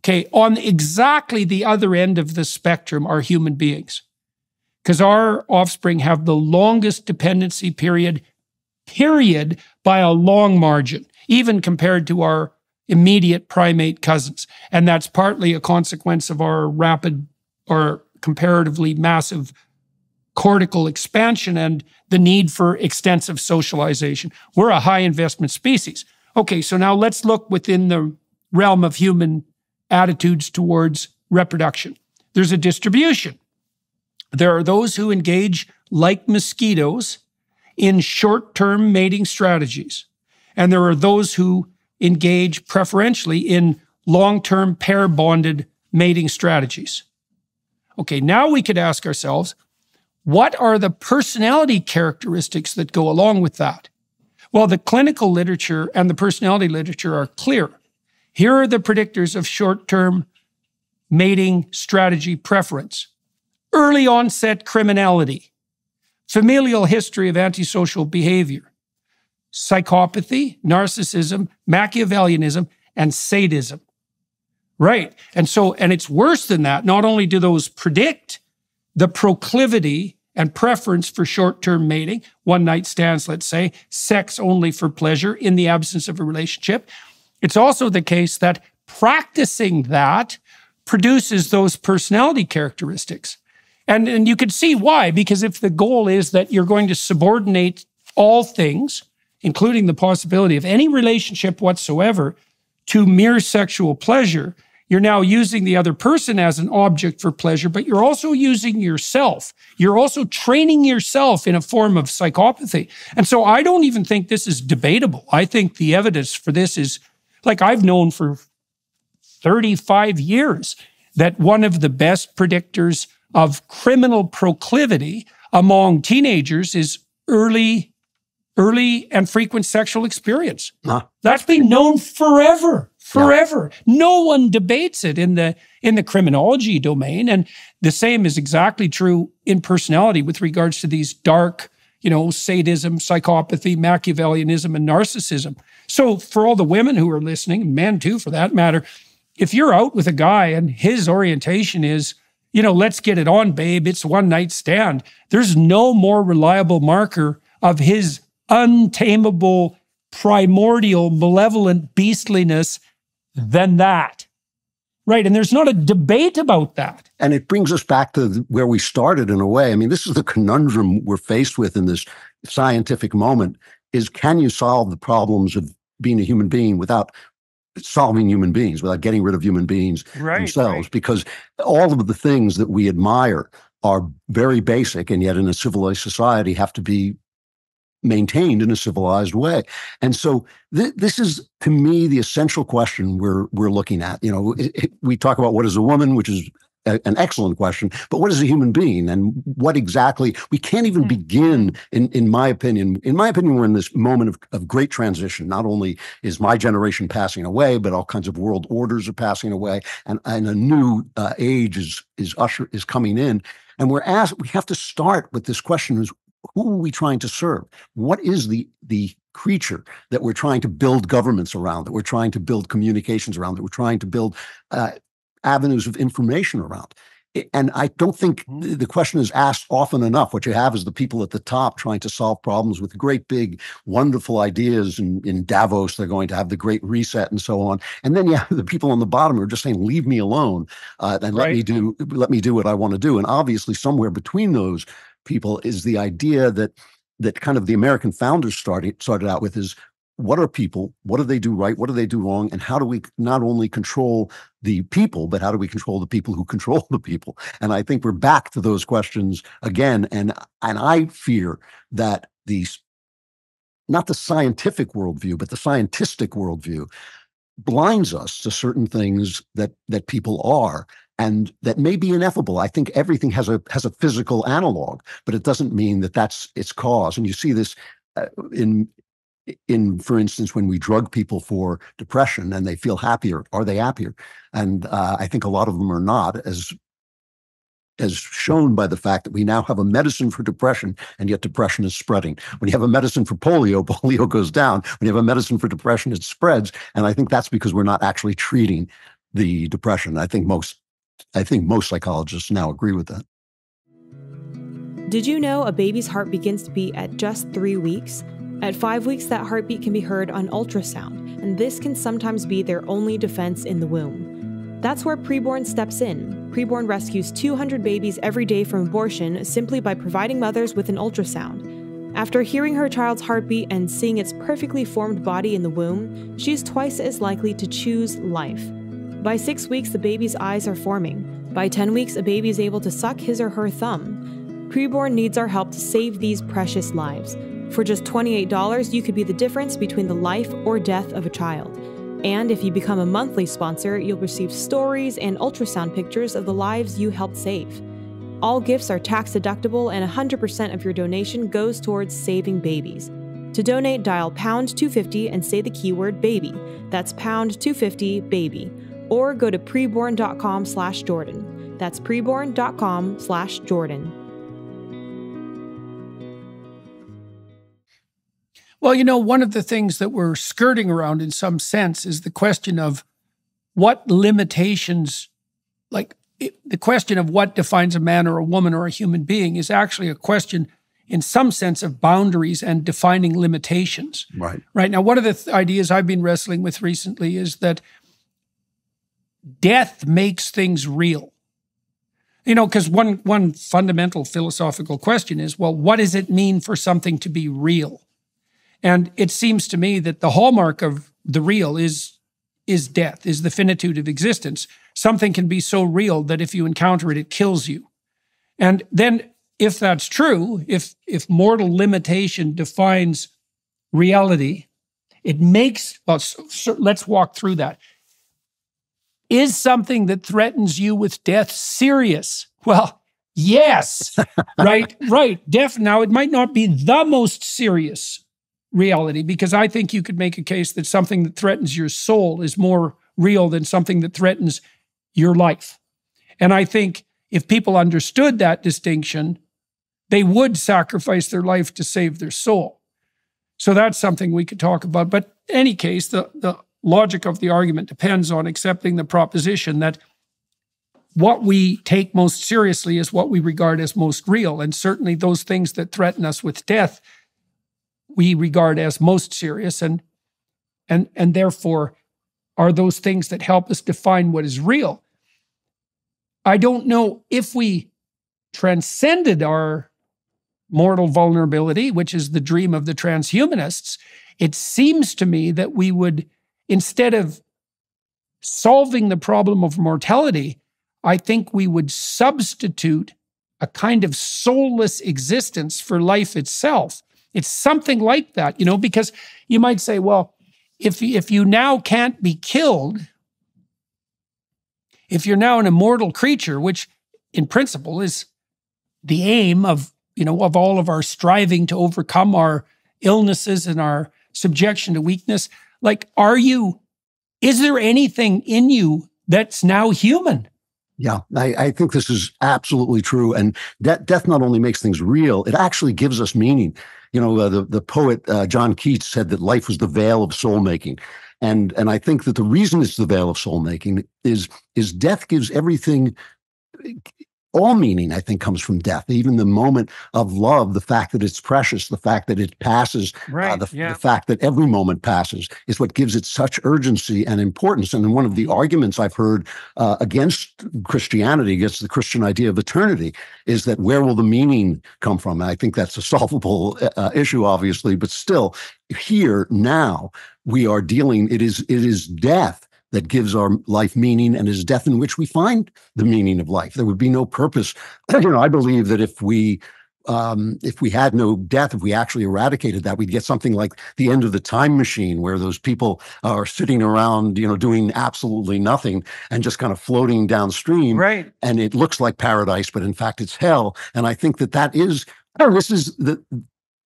Okay, on exactly the other end of the spectrum are human beings. Because our offspring have the longest dependency period period by a long margin, even compared to our immediate primate cousins. And that's partly a consequence of our rapid or comparatively massive cortical expansion and the need for extensive socialization. We're a high investment species. Okay, so now let's look within the realm of human attitudes towards reproduction. There's a distribution. There are those who engage like mosquitoes in short term mating strategies. And there are those who engage preferentially in long term pair bonded mating strategies. Okay, now we could ask ourselves what are the personality characteristics that go along with that? Well, the clinical literature and the personality literature are clear. Here are the predictors of short term mating strategy preference early onset criminality, familial history of antisocial behavior, psychopathy, narcissism, Machiavellianism, and sadism. Right. And so, and it's worse than that. Not only do those predict the proclivity and preference for short term mating, one night stands, let's say, sex only for pleasure in the absence of a relationship, it's also the case that practicing that produces those personality characteristics. And, and you could see why, because if the goal is that you're going to subordinate all things, including the possibility of any relationship whatsoever, to mere sexual pleasure, you're now using the other person as an object for pleasure, but you're also using yourself. You're also training yourself in a form of psychopathy. And so I don't even think this is debatable. I think the evidence for this is like I've known for 35 years that one of the best predictors of criminal proclivity among teenagers is early early and frequent sexual experience. Huh. That's been known forever, forever. Yeah. No one debates it in the in the criminology domain and the same is exactly true in personality with regards to these dark, you know, sadism, psychopathy, Machiavellianism and narcissism. So for all the women who are listening, men too for that matter, if you're out with a guy and his orientation is you know, let's get it on, babe. It's one night stand. There's no more reliable marker of his untamable, primordial, malevolent beastliness than that. Right. And there's not a debate about that. And it brings us back to where we started in a way. I mean, this is the conundrum we're faced with in this scientific moment is can you solve the problems of being a human being without solving human beings, without getting rid of human beings right, themselves, right. because all of the things that we admire are very basic, and yet in a civilized society have to be maintained in a civilized way. And so th- this is to me the essential question we're we're looking at. You know, it, it, we talk about what is a woman, which is a, an excellent question. But what is a human being, and what exactly? We can't even Mm-hmm. begin, in in my opinion. In my opinion, we're in this moment of, of great transition. Not only is my generation passing away, but all kinds of world orders are passing away, and and a new uh, age is is usher is coming in. And we're asked. We have to start with this question: Is who are we trying to serve? What is the the creature that we're trying to build governments around, that we're trying to build communications around, that we're trying to build uh, avenues of information around? And I don't think the question is asked often enough. What you have is the people at the top trying to solve problems with great, big, wonderful ideas. And in Davos, they're going to have the great reset and so on. And then you [laughs] have the people on the bottom who are just saying, "Leave me alone uh, and let me do let me do what I want to do." And obviously, somewhere between those people is the idea that that kind of the American founders started started out with is what are people? What do they do right? What do they do wrong? And how do we not only control the people, but how do we control the people who [laughs] control the people? And I think we're back to those questions again. And and I fear that these not the scientific worldview, but the scientistic worldview blinds us to certain things that that people are and that may be ineffable. I think everything has a has a physical analog, but it doesn't mean that that's its cause. And you see this uh, in in for instance when we drug people for depression and they feel happier are they happier? And uh, i think a lot of them are not as as shown by the fact that we now have a medicine for depression and yet depression is spreading. When you have a medicine for polio [laughs] polio goes down. When you have a medicine for depression it spreads. And i think that's because we're not actually treating the depression. I think most i think most psychologists now agree with that. Did you know a baby's heart begins to beat at just three weeks? At five weeks, that heartbeat can be heard on ultrasound, and this can sometimes be their only defense in the womb. That's where Preborn steps in. Preborn rescues 200 babies every day from abortion simply by providing mothers with an ultrasound. After hearing her child's heartbeat and seeing its perfectly formed body in the womb, she's twice as likely to choose life. By six weeks, the baby's eyes are forming. By 10 weeks, a baby is able to suck his or her thumb. Preborn needs our help to save these precious lives. For just $28, you could be the difference between the life or death of a child. And if you become a monthly sponsor, you'll receive stories and ultrasound pictures of the lives you helped save. All gifts are tax deductible, and 100% of your donation goes towards saving babies. To donate, dial pound 250 and say the keyword baby. That's pound 250 baby. Or go to preborn.com slash Jordan. That's preborn.com slash Jordan. Well, you know, one of the things that we're skirting around in some sense is the question of what limitations, like it, the question of what defines a man or a woman or a human being, is actually a question in some sense of boundaries and defining limitations. right Right now, one of the th- ideas I've been wrestling with recently is that death makes things real. You know, because one one fundamental philosophical question is, well, what does it mean for something to be real? And it seems to me that the hallmark of the real is is death, is the finitude of existence. Something can be so real that if you encounter it, it kills you. And then if that's true, if if mortal limitation defines reality, it makes well, so, let's walk through that. Is something that threatens you with death serious? Well, yes. [laughs] right, right. Death now it might not be the most serious reality because I think you could make a case that something that threatens your soul is more real than something that threatens your life. And I think if people understood that distinction, they would sacrifice their life to save their soul. So that's something we could talk about. But in any case, the, the logic of the argument depends on accepting the proposition that what we take most seriously is what we regard as most real. And certainly those things that threaten us with death, we regard as most serious and and and therefore are those things that help us define what is real. I don't know if we transcended our mortal vulnerability, which is the dream of the transhumanists, it seems to me that we would, instead of solving the problem of mortality, I think we would substitute a kind of soulless existence for life itself. It's something like that, you know, because you might say, well, if, if you now can't be killed, if you're now an immortal creature, which in principle is the aim of you know of all of our striving to overcome our illnesses and our subjection to weakness, like are you? Is there anything in you that's now human? Yeah, I, I, think this is absolutely true. And de- death not only makes things real, it actually gives us meaning. You know, uh, the, the poet uh, John Keats said that life was the vale of soul making. And, and I think that the reason it's the vale of soul making is, is death gives everything all meaning, I think, comes from death. Even the moment of love, the fact that it's precious, the fact that it passes, uh, right, uh, the, yeah. the, fact that every moment passes is what gives it such urgency and importance. And one of the arguments I've heard uh, against Christianity, against the Christian idea of eternity, is that where will the meaning come from? And I think that's a [laughs] solvable uh, issue, obviously, but still, here now we are dealing. It is it is death that gives our life meaning and is death in which we find the meaning of life. There would be no purpose. [clears throat] You know, I believe that if we um, if we had no death, if we actually eradicated that, we'd get something like the end of the time machine, where those people are sitting around, you know, doing absolutely nothing and just kind of floating downstream. Right. And it looks like paradise, but in fact, it's hell. And I think that that is this is the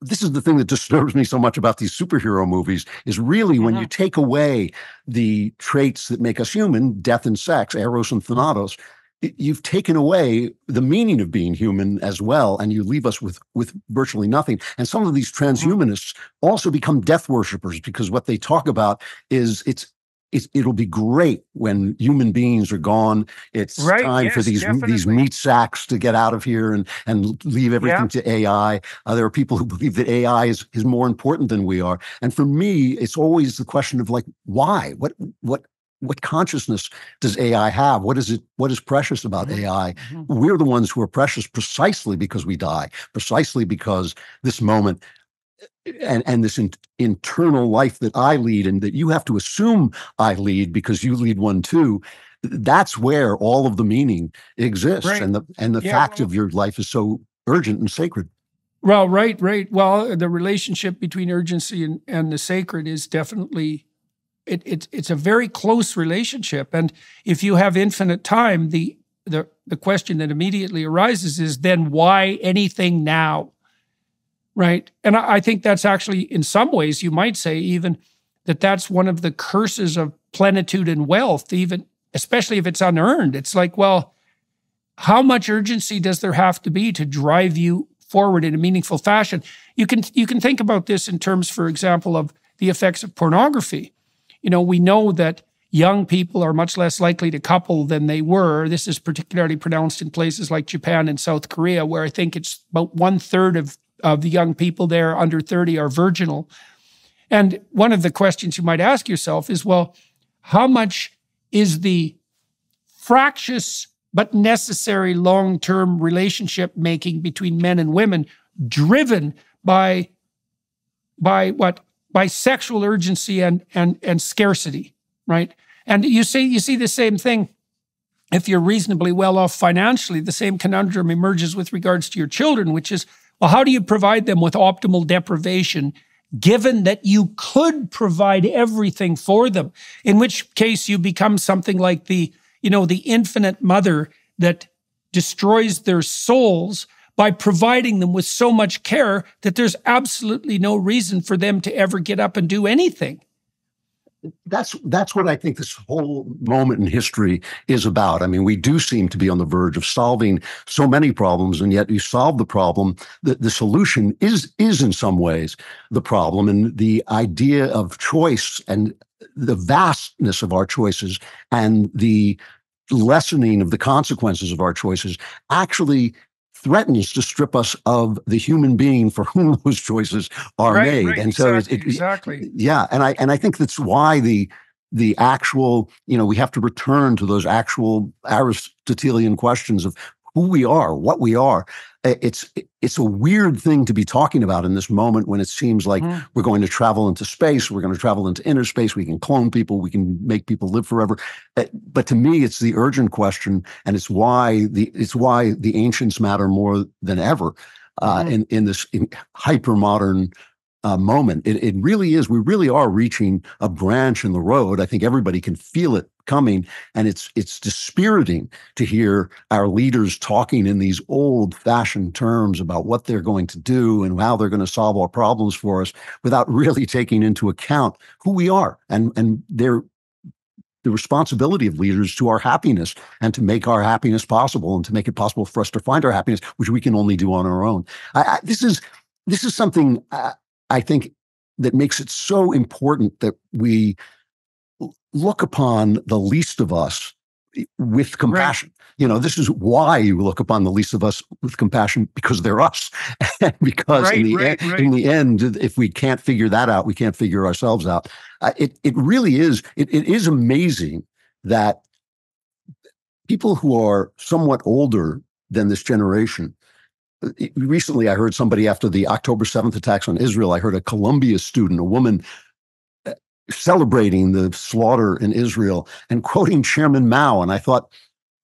this is the thing that disturbs me so much about these superhero movies is really when Mhm. you take away the traits that make us human death and sex eros and thanatos you've taken away the meaning of being human as well and you leave us with with virtually nothing and some of these transhumanists also become death worshippers because what they talk about is it's it's, it'll be great when human beings are gone. It's Right, time for yes, these these definitely. meat sacks to get out of here and and leave everything to AI. Uh, there are people who believe that AI is is more important than we are. And for me, it's always the question of like, why? What what what consciousness does AI have? What is it? What is precious about Mhm. AI? Mhm. We're the ones who are precious precisely because we die, precisely because this moment and and this in, internal life that I lead and that you have to assume I lead because you lead one too. That's where all of the meaning exists, Right. and the and the Yeah, fact well- of your life is so urgent and sacred. Well, right, right. Well, the relationship between urgency and, and the sacred is definitely it, it it's a very close relationship. And if you have infinite time, the the the question that immediately arises is then why anything now? Right. And I, I think that's actually in some ways you might say even that that's one of the curses of plenitude and wealth, even especially if it's unearned. It's like, well, how much urgency does there have to be to drive you forward in a meaningful fashion? You can you can think about this in terms, for example, of the effects of pornography. You know, we know that young people are much less likely to couple than they were. This is particularly pronounced in places like Japan and South Korea, where I think it's about one third of, of the young people there under 30 are virginal. And one of the questions you might ask yourself is well, how much is the fractious but necessary long term relationship making between men and women driven by, by what? By sexual urgency and, and, and scarcity, right? And you see, you see the same thing if you're reasonably well off financially, the same conundrum emerges with regards to your children, which is, well, how do you provide them with optimal deprivation, given that you could provide everything for them? In which case you become something like the, you know, the infinite mother that destroys their souls by providing them with so much care that there's absolutely no reason for them to ever get up and do anything. That's that's what I think this whole moment in history is about. I mean, we do seem to be on the verge of solving so many problems, and yet you solve the problem. The, the solution is is in some ways the problem, and the idea of choice and the vastness of our choices and the lessening of the consequences of our choices actually threatens to strip us of the human being for whom [laughs] those choices are Right, made. right, and so exactly, it, it- exactly. yeah, and I and I think that's why the the actual you know we have to return to those actual Aristotelian questions of who we are, what we are. It's it's a weird thing to be talking about in this moment when it seems like Mhm. we're going to travel into space, we're going to travel into inner space, we can clone people, we can make people live forever. Uh, But to me, it's the urgent question, and it's why the it's why the ancients matter more than ever uh, Mhm. in in this hyper modern uh, moment. It, it really is. We really are reaching a branch in the road. I think everybody can feel it coming, and it's it's dispiriting to hear our leaders talking in these old-fashioned terms about what they're going to do and how they're going to solve our problems for us, without [laughs] really taking into account who we are and and their the responsibility of leaders to our happiness and to make our happiness possible and to make it possible for us to find our happiness, which we can only do on our own. I, I, this is this is something uh, I think that makes it so important that we look upon the least of us with compassion. Right. You know, this is why you look upon the least of us with compassion because they're us. [laughs] because right, in, the right, en- in the end, if we can't figure that out, we can't figure ourselves out. Uh, it it really is. It, it is amazing that people who are somewhat older than this generation recently I heard somebody after the October 7th attacks on Israel, I heard a Columbia student, a woman uh, celebrating the slaughter in Israel and quoting Chairman Mao. And I thought,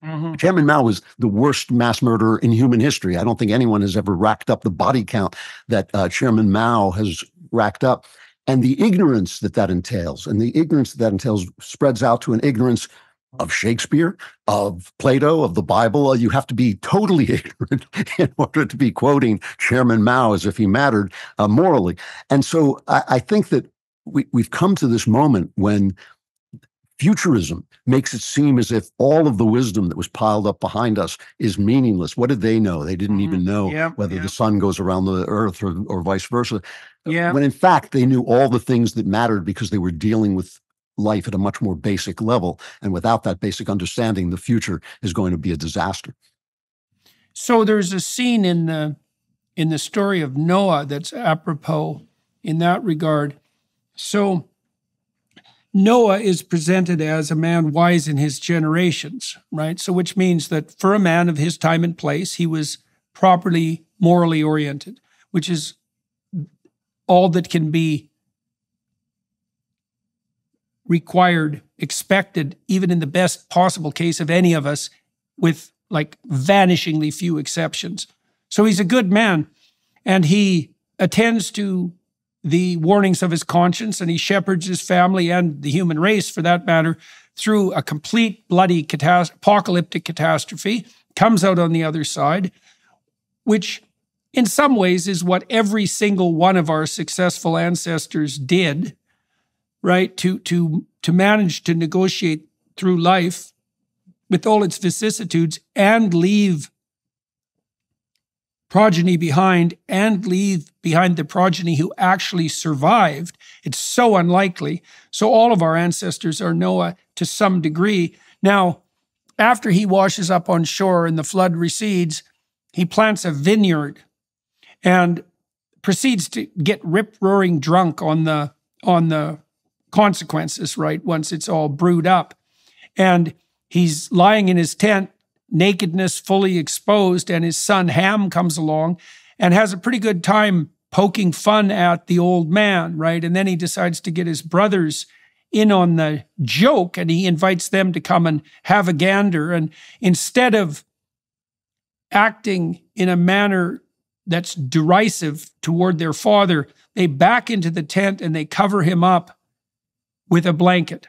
mm-hmm. Chairman Mao was the worst mass murderer in human history. I don't think anyone has ever racked up the body count that uh, Chairman Mao has racked up. And the ignorance that that entails, and the ignorance that that entails spreads out to an ignorance of Shakespeare, of Plato, of the Bible. Uh, you have to be totally [laughs] ignorant in order to be quoting Chairman Mao as if he mattered uh, morally. And so I, I think that we, we've come to this moment when futurism makes it seem as if all of the wisdom that was piled up behind us is meaningless. What did they know? They didn't mm-hmm. even know whether the sun goes around the earth or, or vice versa. Yeah. When in fact, they knew all the things that mattered because they were dealing with life at a much more basic level. And without that basic understanding, the future is going to be a disaster. So there's a scene in the in the story of Noah that's apropos in that regard. So Noah is presented as a man wise in his generations, right? So which means that for a man of his time and place, he was properly morally oriented, which is all that can be required, expected, even in the best possible case of any of us, with like vanishingly few exceptions. So he's a good man and he attends to the warnings of his conscience and he shepherds his family and the human race for that matter through a complete bloody catas- apocalyptic catastrophe, comes out on the other side, which in some ways is what every single one of our successful ancestors did right? To to to manage to negotiate through life with all its vicissitudes and leave progeny behind and leave behind the progeny who actually survived. It's so unlikely. So all of our ancestors are Noah to some degree. Now, after he washes up on shore and the flood recedes, he plants a vineyard and proceeds to get rip roaring drunk on the on the consequences, right? Once it's all brewed up. And he's lying in his tent, nakedness fully exposed, and his son Ham comes along and has a pretty good time poking fun at the old man, right? And then he decides to get his brothers in on the joke and he invites them to come and have a gander. And instead of acting in a manner that's derisive toward their father, they back into the tent and they cover him up with a blanket.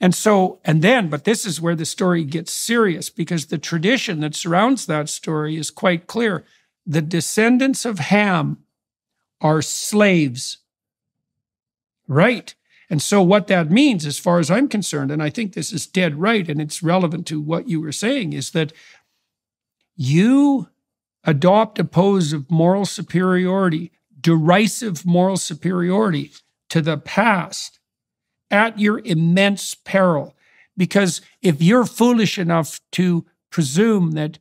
And so, and then, but this is where the story gets serious because the tradition that surrounds that story is quite clear. The descendants of Ham are slaves. Right. And so, what that means, as far as I'm concerned, and I think this is dead right, and it's relevant to what you were saying, is that you adopt a pose of moral superiority, derisive moral superiority to the past at your immense peril. Because if you're foolish enough to presume that,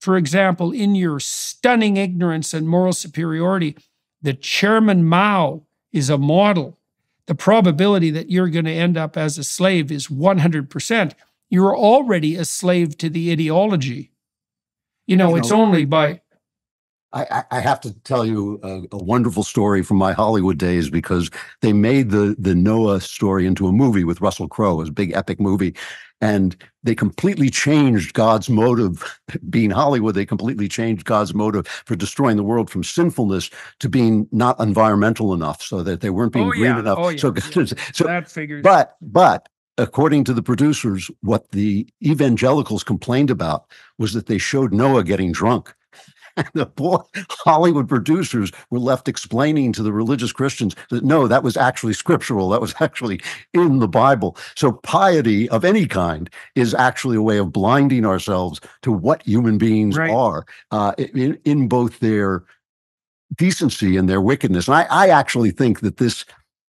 for example, in your stunning ignorance and moral superiority, that Chairman Mao is a model, the probability that you're going to end up as a slave is 100%. You're already a slave to the ideology. You know, it's only by I, I have to tell you a, a, wonderful story from my Hollywood days because they made the the Noah story into a movie with Russell Crowe, a big epic movie, and they completely changed God's motive. [laughs] Being Hollywood, they completely changed God's motive for destroying the world from sinfulness to being not environmental enough, so that they weren't being oh, green yeah. enough. Oh, yeah. So, yeah. [laughs] so that figures. But but according to the producers, what the evangelicals complained about was that they showed Noah getting drunk. And [laughs] the poor Hollywood producers were left explaining to the religious Christians that no, that was actually scriptural. That was [laughs] actually in the Bible. So piety of any kind is actually a way of blinding ourselves to what human beings Right. are uh, in, in both their decency and their wickedness. And I, I actually think that this,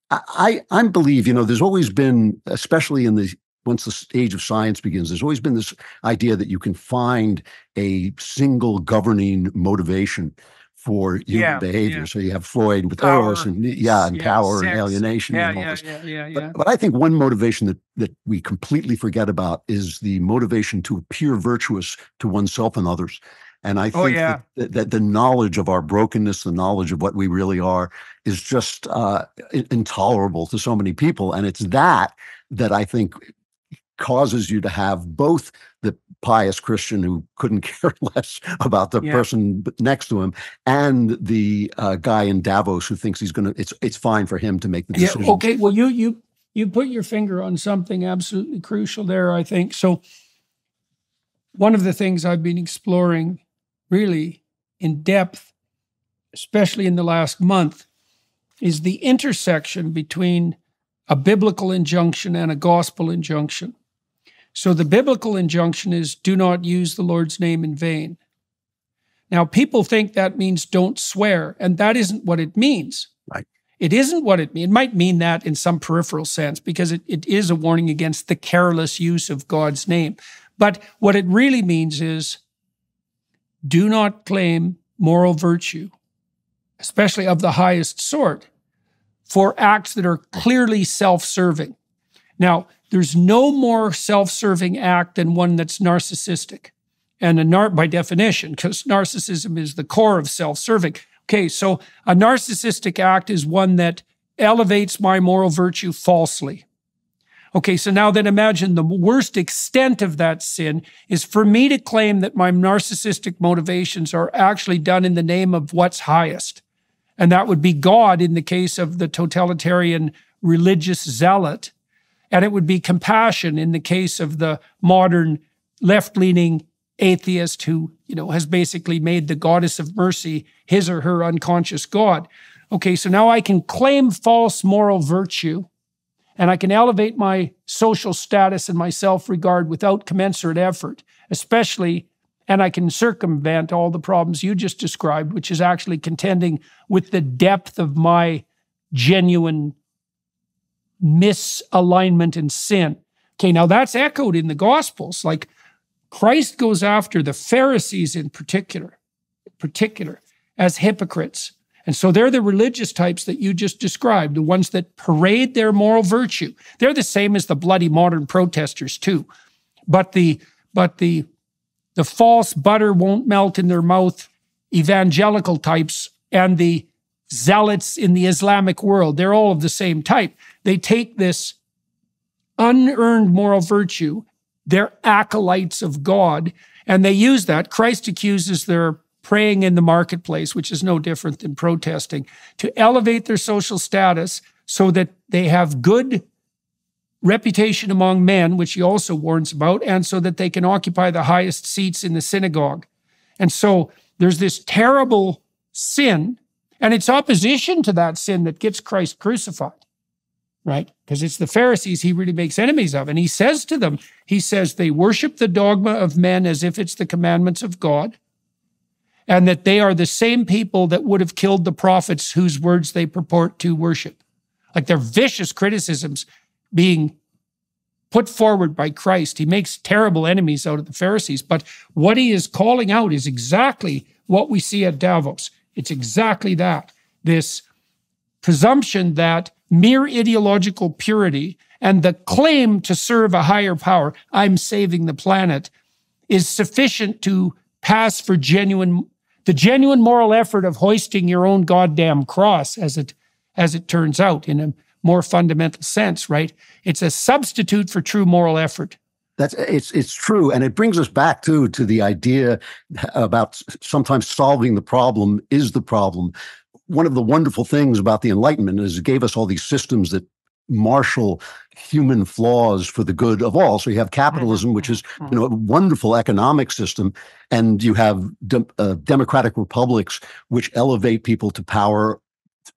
I I believe, you know, there's always been, especially in the once the age of science begins, there's always been this idea that you can find a single governing motivation for human Yeah, behavior. yeah. So you have Freud with Power, Eros and yeah, and yeah, power and alienation yeah, and all yeah, this. yeah, yeah, But, but I think one motivation that that we completely forget about is the motivation to appear virtuous to oneself and others. And I Oh, think yeah. that, that the knowledge of our brokenness, the knowledge of what we really are, is just uh, intolerable to so many people. And it's that that I think causes you to have both the pious Christian who couldn't [laughs] care less about the Yeah. person next to him, and the uh, guy in Davos who thinks he's going to. It's it's fine for him to make the decision. Yeah. Okay. Well, you you you put your finger on something absolutely crucial there. I think so. One of the things I've been exploring, really in depth, especially in the last month, is the intersection between a biblical injunction and a gospel injunction. So the biblical injunction is do not use the Lord's name in vain. Now, people think that means don't swear, and that isn't what it means. Right. It isn't what it means. It might mean that in some peripheral sense because it, it is a warning against the careless use of God's name. But what it really means is do not claim moral virtue, especially of the highest sort, for acts that are clearly self serving. Now, there's no more self serving act than one that's narcissistic. And a nar- by definition, because narcissism is the core of self serving. Okay, so a narcissistic act is one that elevates my moral virtue falsely. Okay, so now then imagine the worst extent of that sin is for me to claim that my narcissistic motivations are actually done in the name of what's highest. And that would be God in the case of the totalitarian religious zealot. And it would be compassion in the case of the modern left leaning atheist who, you know, has basically made the goddess of mercy his or her unconscious God. Okay, so now I can claim false moral virtue and I can elevate my social status and my self regard without commensurate effort, especially, and I can circumvent all the problems you just described, which is actually contending with the depth of my genuine misalignment and sin. Okay, now that's echoed in the Gospels. Like Christ goes after the Pharisees in particular, particular as hypocrites. And so they're the religious types that you just described, the ones that parade their moral virtue. They're the same as the bloody modern protesters too. But the but the the false butter won't melt in their mouth evangelical types and the zealots in the Islamic world, they're all of the same type. They take this unearned moral virtue, they're acolytes of God, and they use that. Christ accuses their praying in the marketplace, which is no different than protesting, to elevate their social status so that they have good reputation among men, which he also warns about, and so that they can occupy the highest seats in the synagogue. And so there's this terrible sin, and it's opposition to that sin that gets Christ crucified, right? Because it's the Pharisees he really makes enemies of. And he says to them, he says, they worship the dogma of men as if it's the commandments of God, and that they are the same people that would have killed the prophets whose words they purport to worship. Like they're vicious criticisms being put forward by Christ. He makes terrible enemies out of the Pharisees. But what he is calling out is exactly what we see at Davos. It's exactly that this presumption that mere ideological purity and the claim to serve a higher power, I'm saving the planet, is sufficient to pass for genuine the genuine moral effort of hoisting your own goddamn cross, as it as it turns out, in a more fundamental sense, right? It's a substitute for true moral effort. That's it's it's true, and it brings us back to to the idea about sometimes solving the problem is the problem. One of the wonderful things about the Enlightenment is it gave us all these systems that marshal human flaws for the good of all. So you have capitalism, which is you know a wonderful economic system, and you have de- uh, democratic republics, which elevate people to power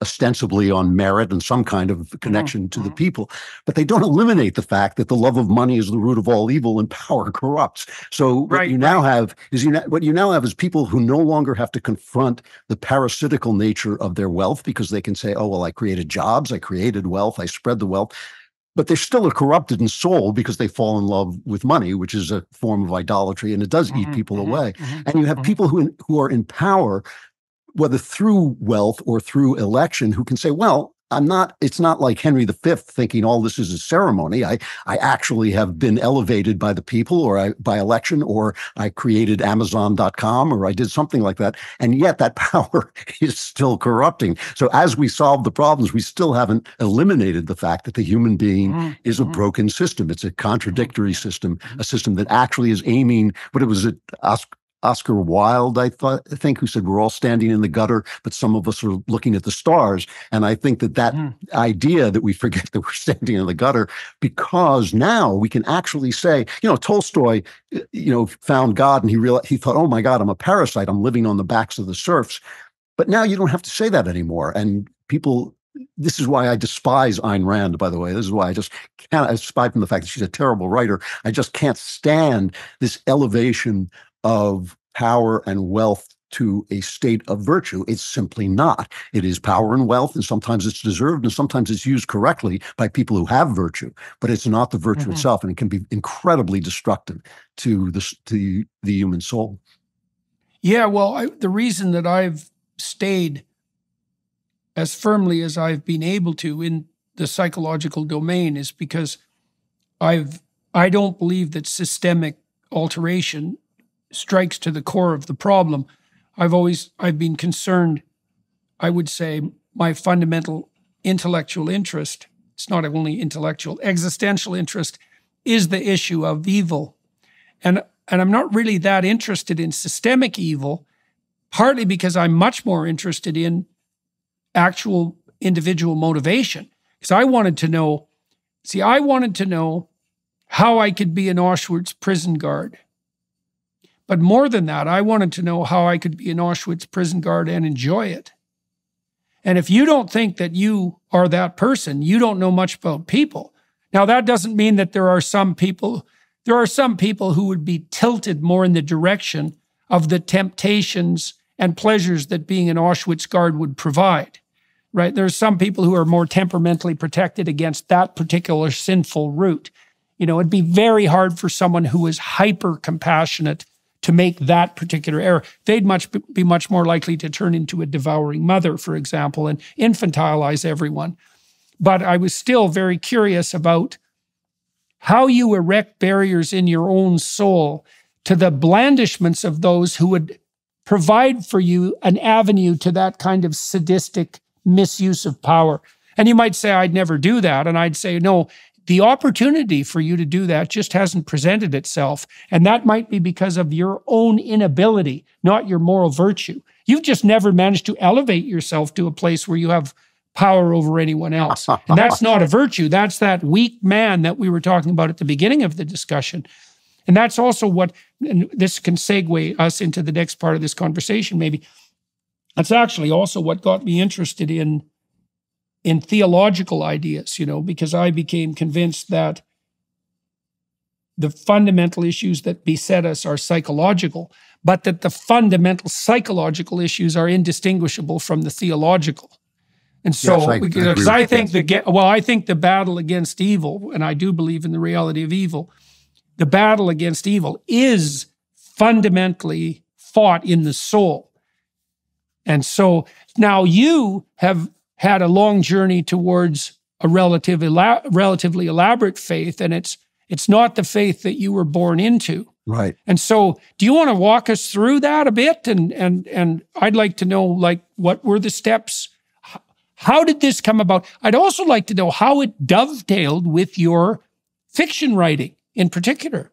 ostensibly on merit and some kind of mm-hmm, connection to the mm-hmm. people, but they don't eliminate the fact that the love of money is the root of all evil and power corrupts. So what you now have is you what you now have is people who no longer have to confront the parasitical nature of their wealth because they can say, "Oh well, I created jobs, I created wealth, I spread the wealth." But they're still a corrupted in soul because they fall in love with money, which is a form of idolatry, and it does mm-hmm, eat people mm-hmm, away. Mm-hmm, and you have people who who are in power whether through wealth or through election, who can say, well, I'm not, it's not like Henry V thinking all this is a ceremony. I, I actually have been elevated by the people or I, by election, or I created Amazon.com or I did something like that. And yet that [laughs] power is still corrupting. So as we solve the problems, we still haven't eliminated the fact that the human being mm-hmm. is a mm-hmm. broken system. It's a contradictory system, a system that actually is aiming, what it was at Oscar Wilde, I thought, I think, who said we're all standing in the gutter, but some of us are looking at the stars. And I think that that mm. idea that we [laughs] forget that we're standing in the gutter, because now we can actually say, you know, Tolstoy, you know, found God and he realized he thought, oh my God, I'm a parasite. I'm living on the backs of the serfs. But now you don't have to say that anymore. And people this is why I despise Ayn Rand, by the way. This is why I just can't, aside from the fact that she's a terrible writer, I just can't stand this elevation of power and wealth to a state of virtue. It's simply not. It is power and wealth, and sometimes it's deserved, and sometimes it's used correctly by people who have virtue. But it's not the virtue mm-hmm. itself, and it can be incredibly destructive to the to the human soul. Yeah, well, I, the reason that I've stayed as firmly as I've been able to in the psychological domain is because I've I don't believe that systemic alteration strikes to the core of the problem. I've always I've been concerned, I would say my fundamental intellectual interest, it's not only intellectual, existential interest is the issue of evil. And and I'm not really that interested in systemic evil, partly because I'm much more interested in actual individual motivation. Because I wanted to know, see, I wanted to know how I could be an Auschwitz prison guard but more than that, I wanted to know how I could be an Auschwitz prison guard and enjoy it. And if you don't think that you are that person, you don't know much about people. Now, that doesn't mean that there are some people, there are some people who would be tilted more in the direction of the temptations and pleasures that being an Auschwitz guard would provide, right? There's some people who are more temperamentally protected against that particular sinful route. You know, it'd be very hard for someone who is hyper compassionate to make that particular error. They'd much be much more likely to turn into a devouring mother, for example, and infantilize everyone. But I was still very curious about how you erect barriers in your own soul to the blandishments of those who would provide for you an avenue to that kind of sadistic misuse of power. And you might say, I'd never do that. And I'd say, no, the opportunity for you to do that just hasn't presented itself. And that might be because of your own inability, not your moral virtue. You've just never managed to elevate yourself to a place where you have power over anyone else. And that's [laughs] not a virtue. That's that weak man that we were talking about at the beginning of the discussion. And that's also what, and this can segue us into the next part of this conversation, maybe. That's actually also what got me interested in in theological ideas, you know, because I became convinced that the fundamental issues that beset us are psychological, but that the fundamental psychological issues are indistinguishable from the theological. And so, yes, I, because I, I think the well, I think the battle against evil, and I do believe in the reality of evil, the battle against evil is fundamentally fought in the soul. And so now you have had a long journey towards a relative, relatively elaborate faith, and it's it's not the faith that you were born into. Right. And so, do you want to walk us through that a bit? And and and I'd like to know, like, what were the steps? How did this come about? I'd also like to know how it dovetailed with your fiction writing in particular,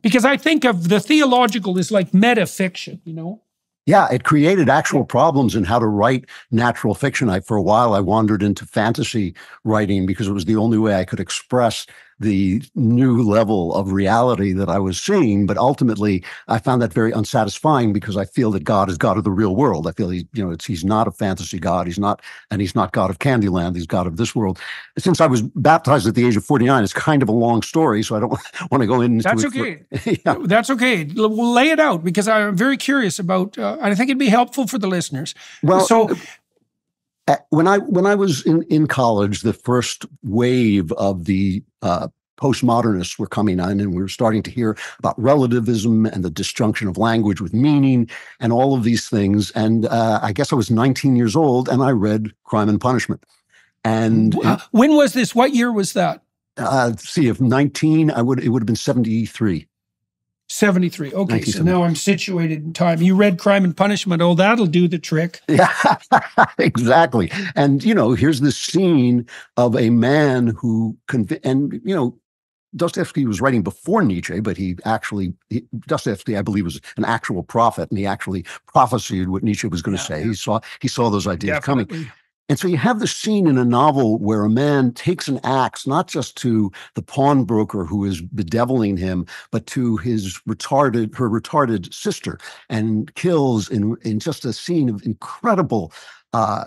because I think of the theological as like metafiction. You know, Yeah, it created actual problems in how to write natural fiction. I, for a while, I wandered into fantasy writing because it was the only way I could express the new level of reality that I was seeing. But ultimately, I found that very unsatisfying because I feel that God is God of the real world. I feel he's, you know, it's, he's not a fantasy God. He's not, and he's not God of Candyland. He's God of this world. Since I was baptized at the age of 49, it's kind of a long story, so I don't [laughs] want to go into That's it. for- okay. [laughs] yeah. that's okay. We'll lay it out because I'm very curious about. Uh, and I think it'd be helpful for the listeners. Well, so Uh, when I when I was in in college, the first wave of the uh, postmodernists were coming on, and we were starting to hear about relativism and the disjunction of language with meaning, and all of these things. And uh, I guess I was 19 years old, and I read Crime and Punishment. And w- when was this? What year was that? uh, see, if 19, I would it would have been 73. 73. Okay, so now I'm situated in time. You read Crime and Punishment. Oh, that'll do the trick. Yeah, [laughs] exactly. And you know, here's the scene of a man who and you know, Dostoevsky was writing before Nietzsche, but he actually he, Dostoevsky, I believe, was an actual prophet, and he actually prophesied what Nietzsche was going to Yeah, say. He saw he saw those ideas coming. And so you have this scene in a novel where a man takes an axe, not just to the pawnbroker who is bedeviling him, but to his retarded, her retarded sister, and kills in, in just a scene of incredible uh,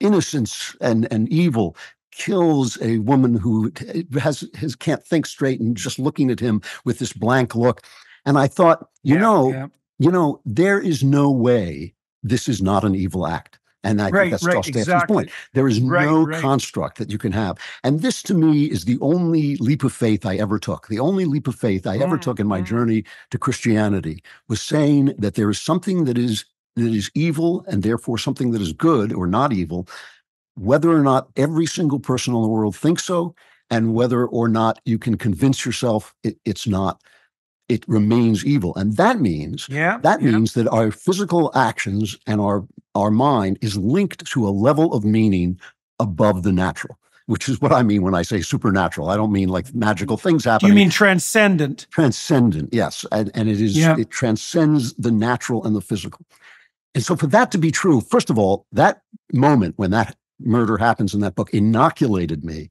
innocence and, and evil. Kills a woman who has, has can't think straight and just looking at him with this blank look. And I thought, you Yeah, know, yeah. you know, there is no way this is not an evil act. And I Right, think that's right, Dostoevsky's exactly. point. There is Right, no construct that you can have. And this to me is the only leap of faith I ever took. The only leap of faith I ever Mm, took in my mm. journey to Christianity was saying that there is something that is that is evil and therefore something that is good or not evil, whether or not every single person in the world thinks so, and whether or not you can convince yourself it, it's not, it remains evil. And that means Yeah. that yeah. means that our physical actions and our our mind is linked to a level of meaning above the natural, which is what I mean when I say supernatural. I don't mean like magical things Do happening. you mean transcendent? transcendent? Yes, and, and it is Yeah. it transcends the natural and the physical. And so, for that to be true, first of all, that moment when that murder happens in that book inoculated me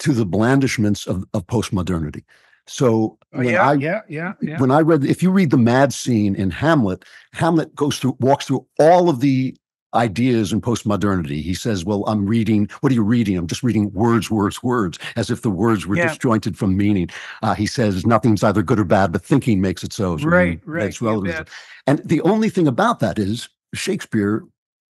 to the blandishments of, of postmodernity. So Oh, when yeah, I yeah, yeah, yeah. when I read, if you read the mad scene in Hamlet, Hamlet goes through, walks through all of the ideas in postmodernity. He says, Well, I'm reading, what are you reading? I'm just reading words, words, words, as if the words were Yeah. disjointed from meaning. Uh, he says, Nothing's either good or bad, but thinking makes it so. Right, right, makes you relativism. And the only thing about that is Shakespeare,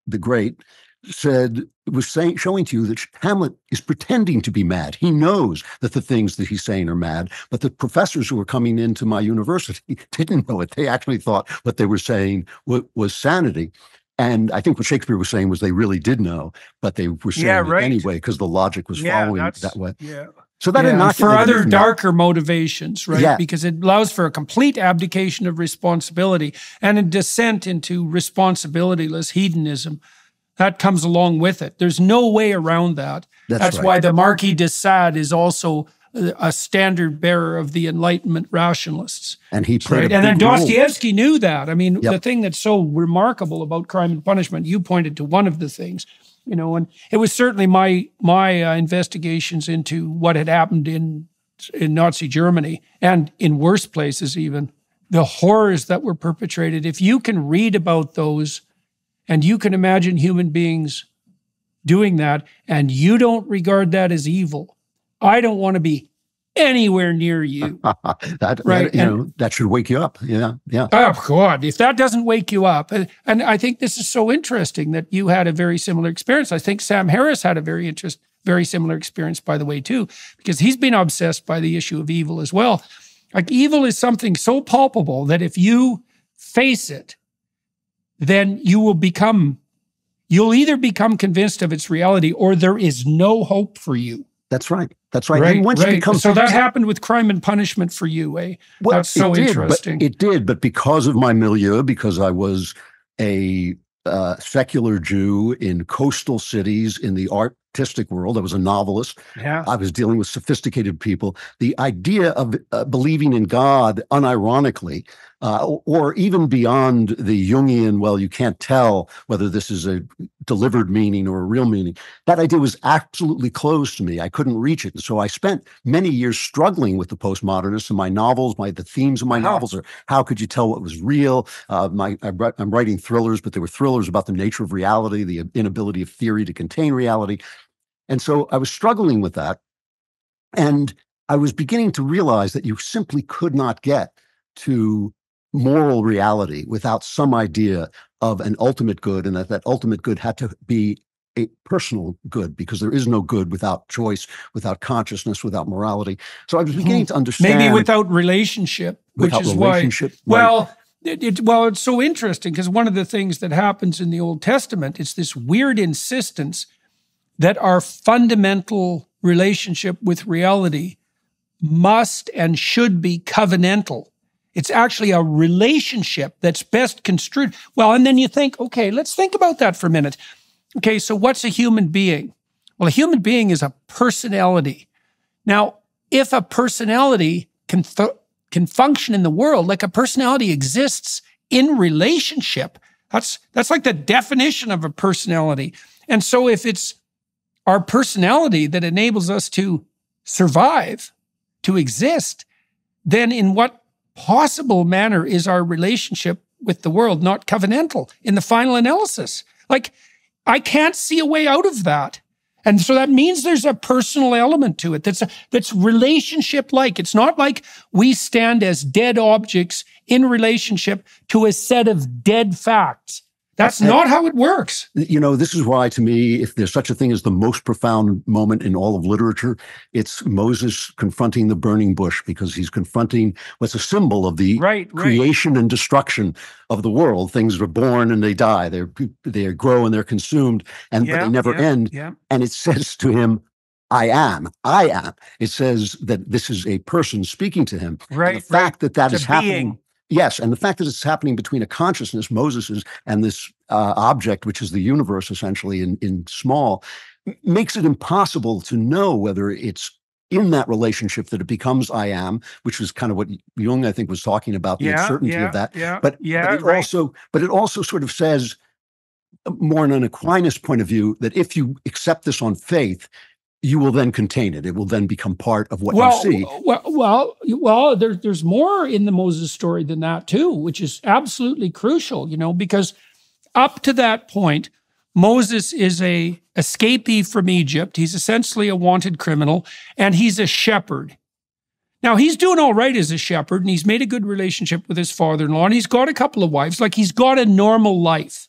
the great, said was saying showing to you that Hamlet is pretending to be mad. He knows that the things that he's saying are mad, but the professors who were coming into my university [laughs] didn't know it. They actually thought what they were saying wa- was sanity. And I think what Shakespeare was saying was they really did know, but they were saying Yeah, it anyway because the logic was yeah, following that way. Yeah. So that Yeah, and for other me. darker motivations, right? Yeah. Because it allows for a complete abdication of responsibility and a descent into responsibilityless hedonism. That comes along with it. There's no way around that. That's That's right. why the Marquis de Sade is also a standard bearer of the Enlightenment rationalists. and he played Right. And then big role. Dostoevsky knew that. I mean, Yep. the thing that's so remarkable about crime and punishment, you pointed to one of the things, you know, and it was certainly my my uh, investigations into what had happened in in Nazi Germany and in worse places even the horrors that were perpetrated. If you can read about those and you can imagine human beings doing that and you don't regard that as evil, I don't want to be anywhere near you. [laughs] that, Right, that, you and- know, that should wake you up. Yeah. Yeah. Oh God! If that doesn't wake you up, and, and I think this is so interesting that you had a very similar experience. I think Sam Harris had a very interest, very similar experience, by the way, too, because he's been obsessed by the issue of evil as well. Like evil is something so palpable that if you face it, then you will become, you'll either become convinced of its reality or there is no hope for you. That's right. That's right. Right, and once right. you become so that happened with crime and punishment for you, eh? Well, That's so it did, interesting. But it did, but because of my milieu, because I was a uh, secular Jew in coastal cities in the artistic world, I was a novelist. yeah. I was dealing with sophisticated people. The idea of uh, believing in God, unironically, uh, or even beyond the Jungian, well, you can't tell whether this is a delivered meaning or a real meaning. That idea was absolutely closed to me. I couldn't reach it. And so I spent many years struggling with the postmodernists and my novels. My the themes of my Wow. novels are how could you tell what was real? Uh, my I'm writing thrillers, but they were thrillers about the nature of reality, the inability of theory to contain reality. And so I was struggling with that. And I was beginning to realize that you simply could not get to moral reality without some idea of an ultimate good, and that that ultimate good had to be a personal good because there is no good without choice, without consciousness, without morality. So I was beginning to understand Hmm. Maybe without relationship, which without is why. relationship. right. Well, it, it, well, it's so interesting because one of the things that happens in the Old Testament is this weird insistence that our fundamental relationship with reality must and should be covenantal. It's actually a relationship that's best construed. Well, and then you think, okay, let's think about that for a minute. Okay, so what's a human being? Well, a human being is a personality. Now, if a personality can can function in the world like a personality exists in relationship, that's that's like the definition of a personality. And so if it's our personality that enables us to survive, to exist, then in what possible manner is our relationship with the world not covenantal in the final analysis? Like, I can't see a way out of that. And so that means there's a personal element to it that's a, that's relationship like. It's not like we stand as dead objects in relationship to a set of dead facts. That's not how it works. you know, this is why, to me, if there's such a thing as the most profound moment in all of literature, it's Moses confronting the burning bush because he's confronting what's a symbol of the Right, creation and destruction of the world. Things are born and they die. They they grow and they're consumed, and but they never end. Yeah. And it says to him, "I am. I am." It says that this is a person speaking to him. And Right. the fact that that It's is happening. Yes, and the fact that it's happening between a consciousness, Moses's, and this uh, object, which is the universe, essentially in in small, makes it impossible to know whether it's in that relationship that it becomes I am, which was kind of what Jung, I think, was talking about the Yeah. uncertainty yeah, of that. Yeah. But, yeah. but it right. also, but it also sort of says, uh, more in an Aquinas point of view, that if you accept this on faith, you will then contain it. It will then become part of what well, you see. well, well, well, there, there's more in the Moses story than that too, which is absolutely crucial, you know, because up to that point, Moses is a escapee from Egypt. He's essentially a wanted criminal, and he's a shepherd. Now he's doing all right as a shepherd, and he's made a good relationship with his father-in-law, and he's got a couple of wives. Like he's got a normal life.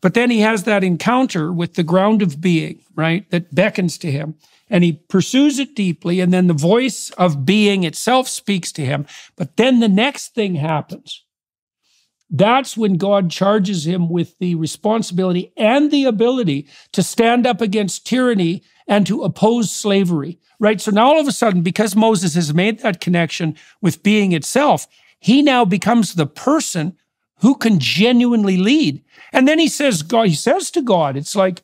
But then he has that encounter with the ground of being, right? That beckons to him. And he pursues it deeply. And then the voice of being itself speaks to him. But then the next thing happens. That's when God charges him with the responsibility and the ability to stand up against tyranny and to oppose slavery, right? So now all of a sudden, because Moses has made that connection with being itself, he now becomes the person who can genuinely lead. And then he says, God, he says to God, it's like,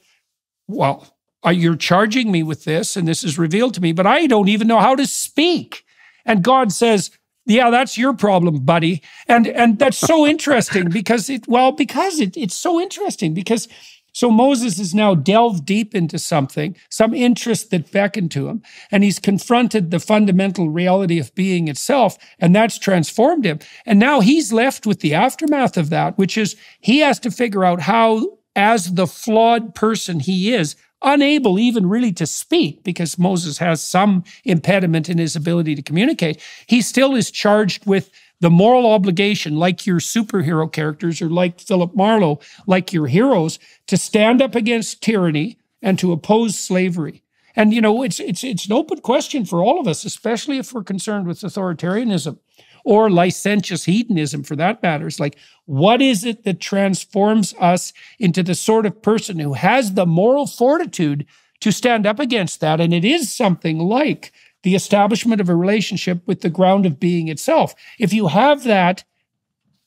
well, uh, you're charging me with this and this is revealed to me, but I don't even know how to speak. And God says, yeah, that's your problem, buddy. And and that's so interesting because it well, because it, it's so interesting because so Moses is now delved deep into something, some interest that beckoned to him, and he's confronted the fundamental reality of being itself, and that's transformed him. And now he's left with the aftermath of that, which is he has to figure out how, as the flawed person he is, unable even really to speak because Moses has some impediment in his ability to communicate, he still is charged with the moral obligation, like your superhero characters or like Philip Marlowe, like your heroes, to stand up against tyranny and to oppose slavery. And you know, it's it's it's an open question for all of us, especially if we're concerned with authoritarianism or licentious hedonism for that matter. It's like, what is it that transforms us into the sort of person who has the moral fortitude to stand up against that. And it is something like the establishment of a relationship with the ground of being itself. If you have that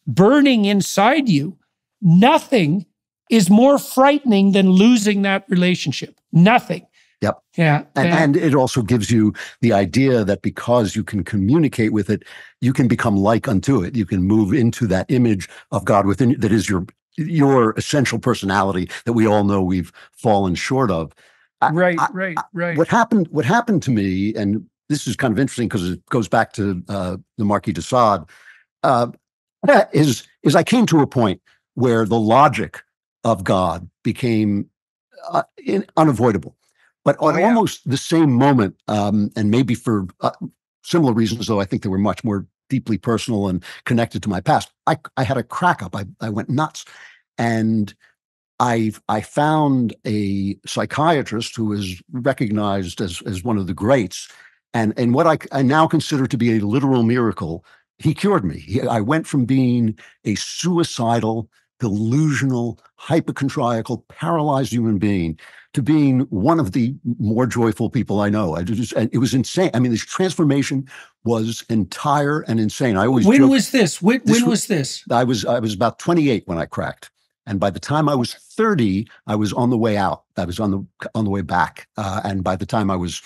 burning inside you, nothing is more frightening than losing that relationship. Nothing. Yep. Yeah. And, and it also gives you the idea that because you can communicate with it, you can become like unto it. You can move into that image of God within you that is your your essential personality that we all know we've fallen short of. I- right, I- right, right. What happened? What happened to me, and this is kind of interesting because it goes back to uh, the Marquis de Sade, uh, [laughs] is is I came to a point where the logic of God became uh, in, unavoidable. But Oh, at yeah. almost the same moment, um, and maybe for uh, similar reasons, though I think they were much more deeply personal and connected to my past, I, I had a crack up. I, I went nuts. And I I found a psychiatrist who is recognized as as one of the greats, and and what I, I now consider to be a literal miracle. He cured me. He, I went from being a suicidal, delusional, hypochondriacal, paralyzed human being to being one of the more joyful people I know. I just, and it was insane. I mean, this transformation was entire and insane. I always when joke- was this? When, This when was- was this? I was I was about 28 when I cracked, and by the time I was 30, I was on the way out. I was on the on the way back, uh, and by the time I was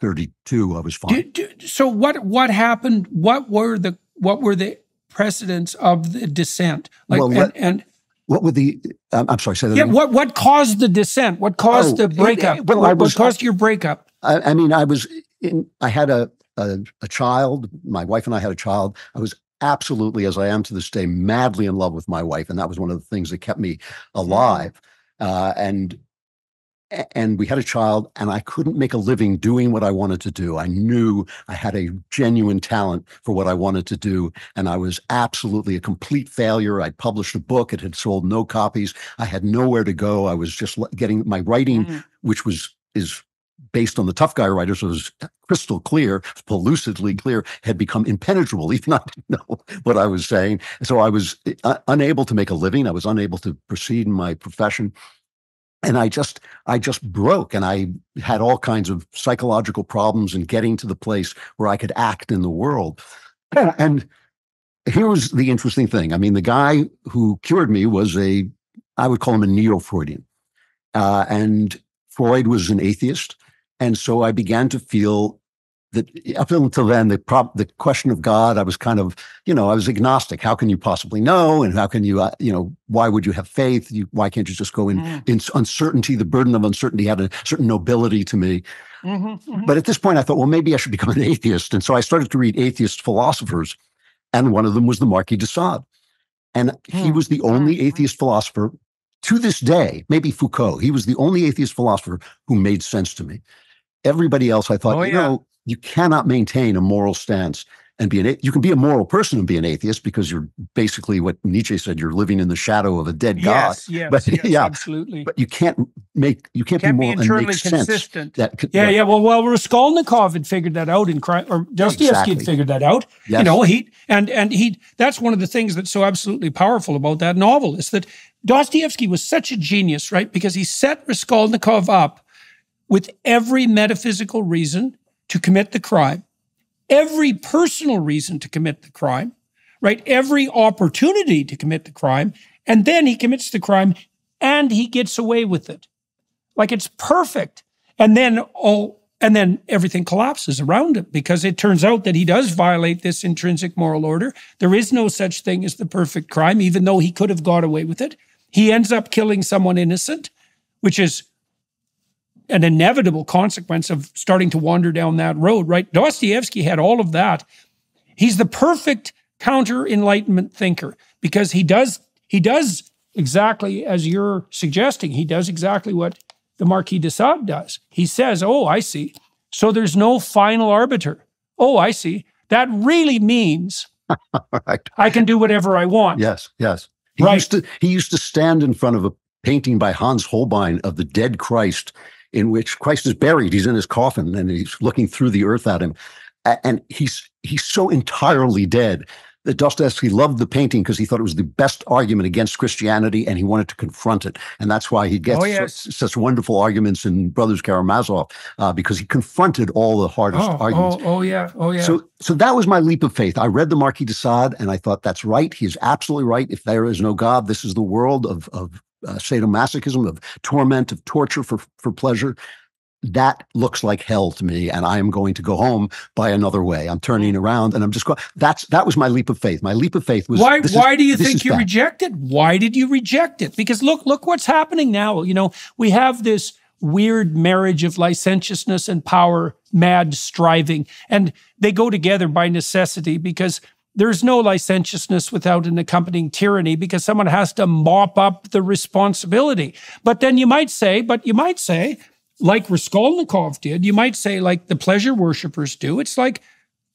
32, I was fine. Do- do- so what what happened? What were the what were the precedents of the descent? Like Well, and, let- and what would the? Um, I'm sorry. Say that. yeah, again. what what caused the descent What caused Oh, the breakup? it- well, what, I what caused your breakup? I, I mean, I was in. I had a, a a child. My wife and I had a child. I was absolutely, as I am to this day, madly in love with my wife, and that was one of the things that kept me alive. Uh, and and we had a child, and I couldn't make a living doing what I wanted to do. I knew I had a genuine talent for what I wanted to do, and I was absolutely a complete failure. I'd published a book; it had sold no copies. I had nowhere to go. I was just getting my writing, Mm. which was is based on the tough guy writers it was crystal clear, pellucidly clear, had become impenetrable. [laughs] Even I didn't know what I was saying. So I was uh, unable to make a living. I was unable to proceed in my profession. And I just, I just broke, and I had all kinds of psychological problems in getting to the place where I could act in the world. [clears throat] And here was the interesting thing. I mean, the guy who cured me was a, I would call him a neo-Freudian, uh, and Freud was an atheist. And so I began to feel that up until then, the prop, the question of God, I was kind of, you know, I was agnostic. How can you possibly know? And how can you, uh, you know, why would you have faith? You, why can't you just go in, Mm. in uncertainty? The burden of uncertainty had a certain nobility to me. Mhm, mhm. But at this point, I thought, well, maybe I should become an atheist. And so I started to read atheist philosophers. And one of them was the Marquis de Sade. And he Hmm. was the only atheist philosopher to this day, maybe Foucault. He was the only atheist philosopher who made sense to me. Everybody else, I thought, Oh, you yeah. know, you cannot maintain a moral stance and be an a- you can be a moral person and be an atheist because you're basically what Nietzsche said you're living in the shadow of a dead god yes, yes, But, [laughs] yes, yeah, absolutely. but you can't make you can't, Can't be be moral and internally make sense consistent. that Yeah, right. yeah. Well, well, Raskolnikov had figured that out in crime, or Dostoevsky Exactly. had figured that out. You know, he and and he. That's one of the things that's so absolutely powerful about that novel is that Dostoevsky was such a genius, right? Because he set Raskolnikov up with every metaphysical reason to commit the crime, every personal reason to commit the crime, right? Every opportunity to commit the crime, and then he commits the crime and he gets away with it. Like it's perfect. And then all and then everything collapses around him because it turns out that he does violate this intrinsic moral order. There is no such thing as the perfect crime, even though he could have got away with it. He ends up killing someone innocent, which is an inevitable consequence of starting to wander down that road, right? Dostoevsky had all of that. He's the perfect counter enlightenment thinker because he does he does exactly as you're suggesting. He does exactly what the Marquis de Sade does. He says, "Oh, I see. So there's no final arbiter. Oh, I see. That really means [laughs] right. I can do whatever I want." Yes, yes. He Right. used to he used to stand in front of a painting by Hans Holbein of the dead Christ, in which Christ is buried. He's in his coffin and he's looking through the earth at him. And he's he's so entirely dead that Dostoevsky loved the painting because he thought it was the best argument against Christianity and he wanted to confront it. And that's why he gets Oh, yes. such, such wonderful arguments in Brothers Karamazov uh, because he confronted all the hardest Oh, arguments. oh, oh, yeah. Oh, yeah. So, so that was my leap of faith. I read the Marquis de Sade, and I thought that's right. He is absolutely right. If there is no God, this is the world of of uh, sadomasochism, of torment, of torture for for pleasure. That looks like hell to me, and I am going to go home by another way. I'm turning around, and I'm just going. That's that was my leap of faith. My leap of faith was why this is- why do you think you bad. reject it why did you reject it because look look what's happening now you know we have this weird marriage of licentiousness and power mad striving and they go together by necessity because there's no licentiousness without an accompanying tyranny because someone has to mop up the responsibility but then you might say but you might say like Raskolnikov did you might say like the pleasure worshippers do it's like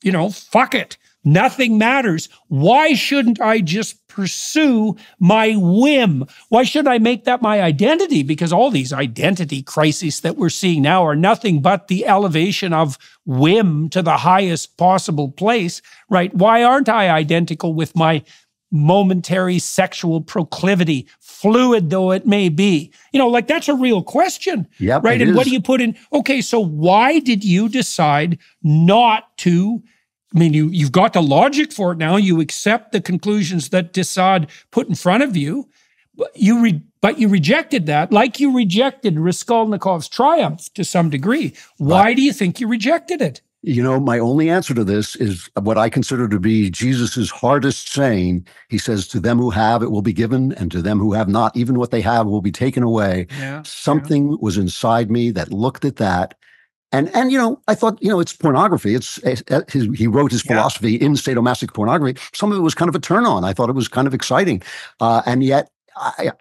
you know, fuck it. Nothing matters. Why shouldn't I just pursue my whim? Why should I make that my identity? Because all these identity crises that we're seeing now are nothing but the elevation of whim to the highest possible place, right? Why aren't I identical with my momentary sexual proclivity, fluid though it may be? You know, like that's a real question. Yep, right. And what do you put in? Okay, so why did you decide not to? I mean, you you've got the logic for it now. You accept the conclusions that de Sade put in front of you. But you re, but you rejected that, like you rejected Raskolnikov's triumph to some degree. Why do you think you rejected it? You know, my only answer to this is what I consider to be Jesus's hardest saying. He says, "To them who have, it will be given, and to them who have not, even what they have will be taken away." Yeah. Something was inside me that looked at that, and and you know, I thought, you know, it's pornography. It's uh, his, he wrote his Yeah. philosophy in sadomasochistic pornography. Some of it was kind of a turn on. I thought it was kind of exciting, uh, and yet I,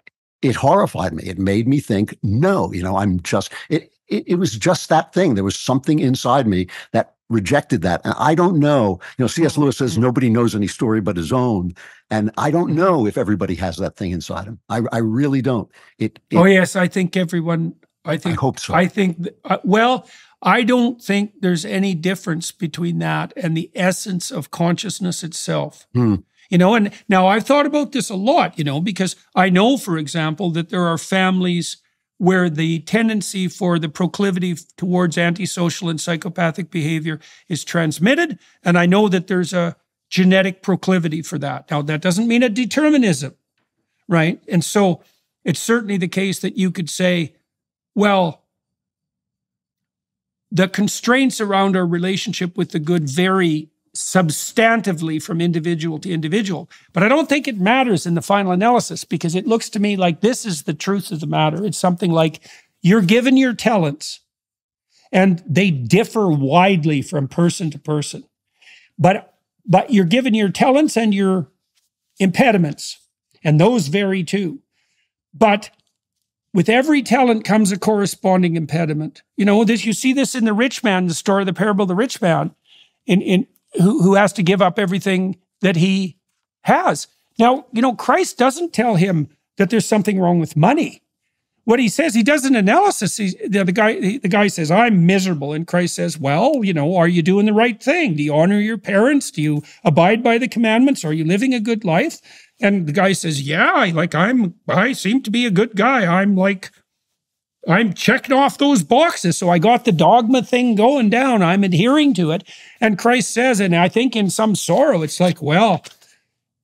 it horrified me. It made me think, no, you know, I'm just it, it. It was just that thing. There was something inside me that rejected that, and I don't know. You know, C.S. Lewis says nobody knows any story but his own, and I don't know if everybody has that thing inside him. I, I really don't. It. it Oh yes, I think everyone. I think. I hope so. I think, uh, well, I don't think there's any difference between that and the essence of consciousness itself. Hmm. You know, and now I've thought about this a lot, you know, because I know, for example, that there are families where the tendency for the proclivity towards antisocial and psychopathic behavior is transmitted. And I know that there's a genetic proclivity for that. Now, that doesn't mean a determinism, right? And so it's certainly the case that you could say, well, the constraints around our relationship with the good vary substantively from individual to individual. But I don't think it matters in the final analysis because it looks to me like this is the truth of the matter. It's something like you're given your talents and they differ widely from person to person. But but you're given your talents and your impediments, and those vary too. But with every talent comes a corresponding impediment. You know, this you see this in the rich man, the story, of the parable of the rich man, in in who, who has to give up everything that he has. Now, you know, Christ doesn't tell him that there's something wrong with money. What he says, he does an analysis. He, the, the guy, the guy says, "I'm miserable," and Christ says, "Well, you know, are you doing the right thing? Do you honor your parents? Do you abide by the commandments? Are you living a good life?" And the guy says, "Yeah, like I'm. I seem to be a good guy. I'm like I'm checking off those boxes. So I got the dogma thing going down. I'm adhering to it. And Christ says, and I think in some sorrow, it's like, well,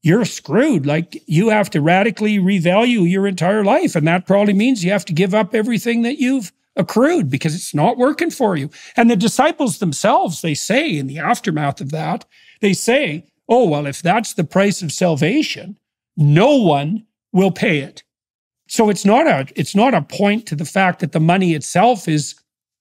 you're screwed. Like you have to radically revalue your entire life. And that probably means you have to give up everything that you've accrued because it's not working for you. And the disciples themselves, they say in the aftermath of that, they say, oh, well, if that's the price of salvation, no one will pay it. So it's not a it's not a point to the fact that the money itself is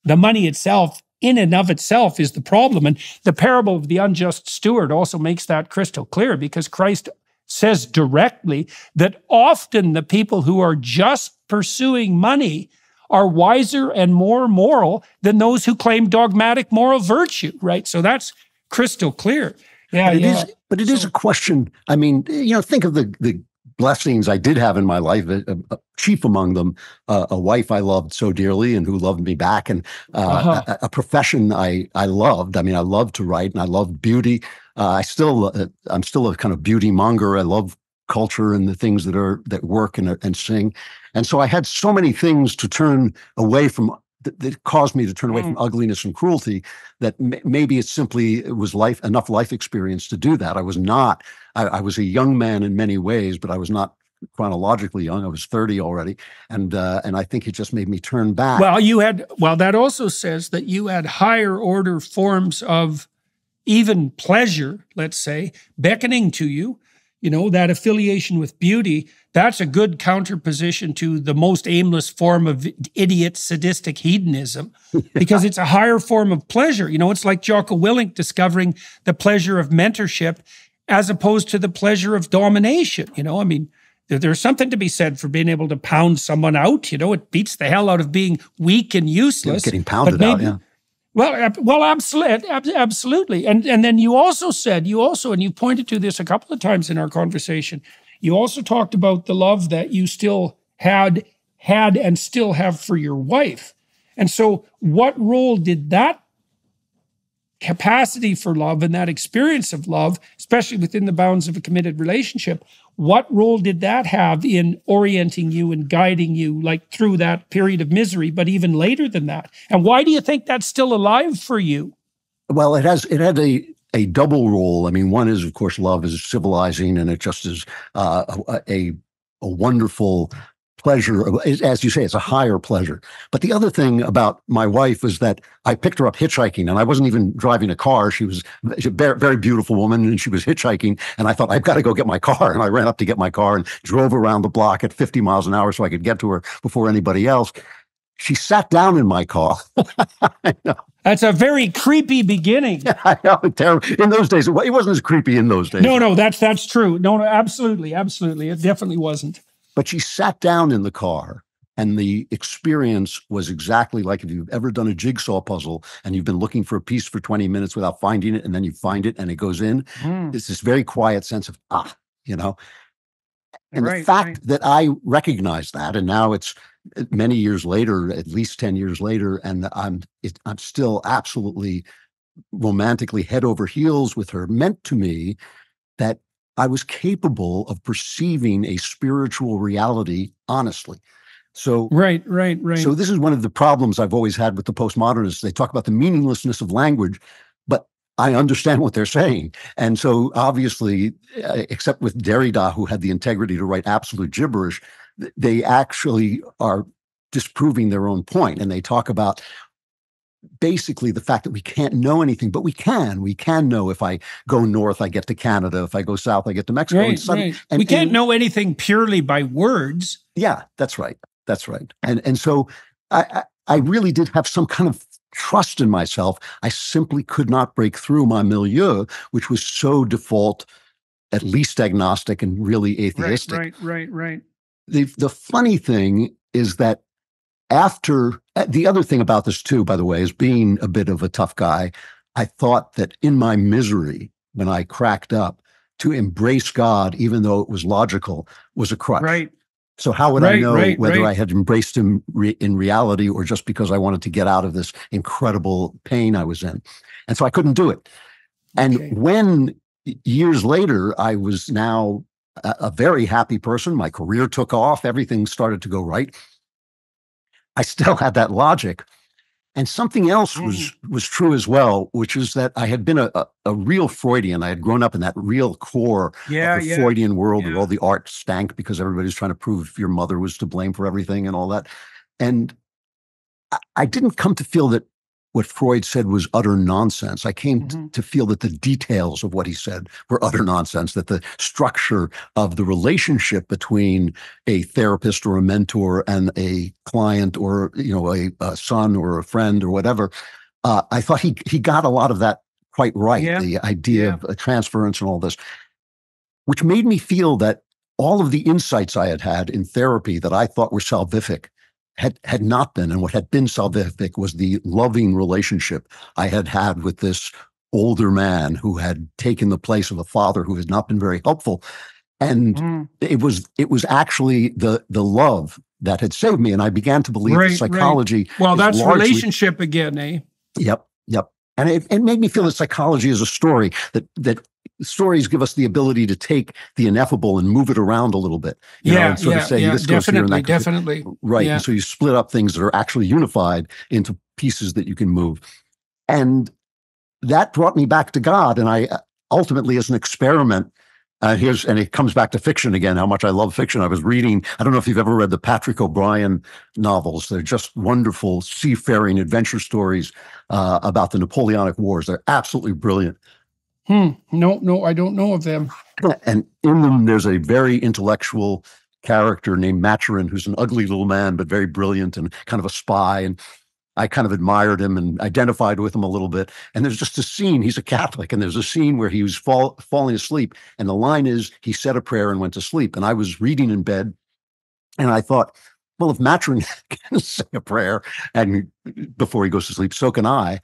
the money itself in and of itself is the problem. And the parable of the unjust steward also makes that crystal clear because Christ says directly that often the people who are just pursuing money are wiser and more moral than those who claim dogmatic moral virtue, right? So that's crystal clear. Yeah, But it yeah. is, but it is a question. I mean, you know, think of the the blessings I did have in my life, uh, uh, chief among them, uh, a wife I loved so dearly and who loved me back, and uh, uh-huh. a, a, profession I I loved. I mean, I loved to write and I loved beauty. Uh, I still uh, I'm still a kind of beauty monger. I love culture and the things that are that work and and sing, and so I had so many things to turn away from that, that caused me to turn away mm. from ugliness and cruelty that m- maybe it simply it was life enough life experience to do that. I was not I, I, was a young man in many ways but i was not chronologically young. I was 30 already. And uh, and i think it just made me turn back. Well you had well that also says that you had higher order forms of even pleasure let's say beckoning to you you know that affiliation with beauty that's a good counterposition to the most aimless form of idiot sadistic hedonism [laughs] because it's a higher form of pleasure. You know it's like jocko willink discovering the pleasure of mentorship as opposed to the pleasure of domination. You know i mean there's something to be said for being able to pound someone out. You know it beats the hell out of being weak and useless. yeah, getting pounded maybe, out yeah well, well, absolutely, absolutely, and and then you also said you also, and you pointed to this a couple of times in our conversation. You also talked about the love that you still had had and still have for your wife, and so what role did that capacity for love and that experience of love, especially within the bounds of a committed relationship, what role did that have in orienting you and guiding you like through that period of misery, but even later than that? And why do you think that's still alive for you? Well, it has it had a a double role. I mean, one is of course love is civilizing, and it just is uh, a, a a wonderful pleasure, as you say, it's a higher pleasure. But the other thing about my wife was that I picked her up hitchhiking and I wasn't even driving a car. She was a very, beautiful woman and she was hitchhiking. And I thought, I've got to go get my car. And I ran up to get my car and drove around the block at 50 miles an hour so I could get to her before anybody else. She sat down in my car. [laughs] That's a very creepy beginning. Yeah, [laughs] I know, terrible. In those days, it wasn't as creepy in those days. No, no, that's that's true. No, no, absolutely, absolutely, it definitely wasn't. But she sat down in the car and the experience was exactly like if you've ever done a jigsaw puzzle and you've been looking for a piece for 20 minutes without finding it, and then you find it and it goes in. Mm. It's this very quiet sense of, ah, you know. And right, the fact right. that I recognize that, and now it's uh, many years later, at least 10 years later, and I'm it, I'm still absolutely romantically head over heels with her, meant to me that I was capable of perceiving a spiritual reality honestly. So right, right, right. So this is one of the problems I've always had with the postmodernists. They talk about the meaninglessness of language, but I understand what they're saying. And so obviously, uh, except with Derrida, who had the integrity to write absolute gibberish, they actually are disproving their own point. And they talk about basically the fact that we can't know anything, but we can. We can know if I go north, I get to Canada. If I go south, I get to Mexico. Right, and right. And, we can't and, know anything purely by words. Yeah, that's right. That's right. And and so I, I really did have some kind of trust in myself. I simply could not break through my milieu, which was so default, at least agnostic and really atheistic. Right, right, right, right. The the funny thing is that after uh, the other thing about this too, by the way, is being a bit of a tough guy. I thought that in my misery, when I cracked up, to embrace God, even though it was logical, was a crutch. Right. So how would right, I know right, whether right. I had embraced him re- in reality or just because I wanted to get out of this incredible pain I was in? And so I couldn't do it. And okay. when years later I was now a, a very happy person, my career took off, everything started to go right. I still had that logic. And something else was mm. was true as well, which is that I had been a, a, a, real Freudian. I had grown up in that real core yeah, of the yeah. Freudian world yeah. where all the art stank because everybody's trying to prove your mother was to blame for everything and all that. And I, I didn't come to feel that what Freud said was utter nonsense. I came mm-hmm. t- to feel that the details of what he said were utter nonsense, that the structure of the relationship between a therapist or a mentor and a client or, you know, a, a son or a friend or whatever, uh, I thought he, he got a lot of that quite right. Yeah. The idea yeah. of a transference and all this, which made me feel that all of the insights I had had in therapy that I thought were salvific had had not been, and what had been salvific was the loving relationship I had had with this older man who had taken the place of a father who had not been very helpful. And Mm. it was it was actually the the love that had saved me. And I began to believe Right, that right. psychology. Well, that's largely- relationship again, eh? Yep, yep. And it, it made me feel that psychology is a story that that stories give us the ability to take the ineffable and move it around a little bit. You know, yeah, and sort yeah, of say yeah, this goes here and definitely, that definitely. Right. Yeah. And so you split up things that are actually unified into pieces that you can move. And that brought me back to God. And I uh, ultimately, as an experiment, uh, here's, and it comes back to fiction again, how much I love fiction. I was reading, I don't know if you've ever read the Patrick O'Brian novels. They're just wonderful seafaring adventure stories uh, about the Napoleonic Wars. They're absolutely brilliant. Hmm. No, no, I don't know of them. [clears throat] And in them, there's a very intellectual character named Maturin, who's an ugly little man, but very brilliant and kind of a spy. And I kind of admired him and identified with him a little bit. And there's just a scene, he's a Catholic, and there's a scene where he was fall, falling asleep. And the line is, he said a prayer and went to sleep. And I was reading in bed and I thought, well, if Maturin [laughs] can say a prayer and before he goes to sleep, so can I.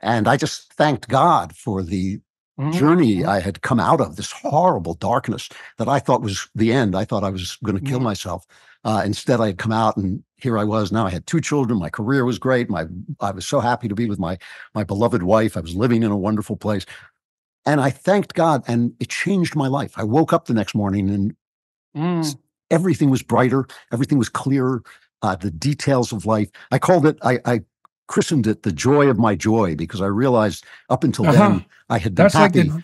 And I just thanked God for the Mhm. journey I had come out of, this horrible darkness that I thought was the end. I thought I was going to kill Mhm. myself. Uh, instead, I had come out, and here I was. Now I had two children. My career was great. My I was so happy to be with my my beloved wife. I was living in a wonderful place, and I thanked God, and it changed my life. I woke up the next morning, and Mm. everything was brighter. Everything was clearer. Uh, the details of life. I called it. I, I christened it the joy of my joy because I realized up until Uh-huh. then I had been That's like happy. the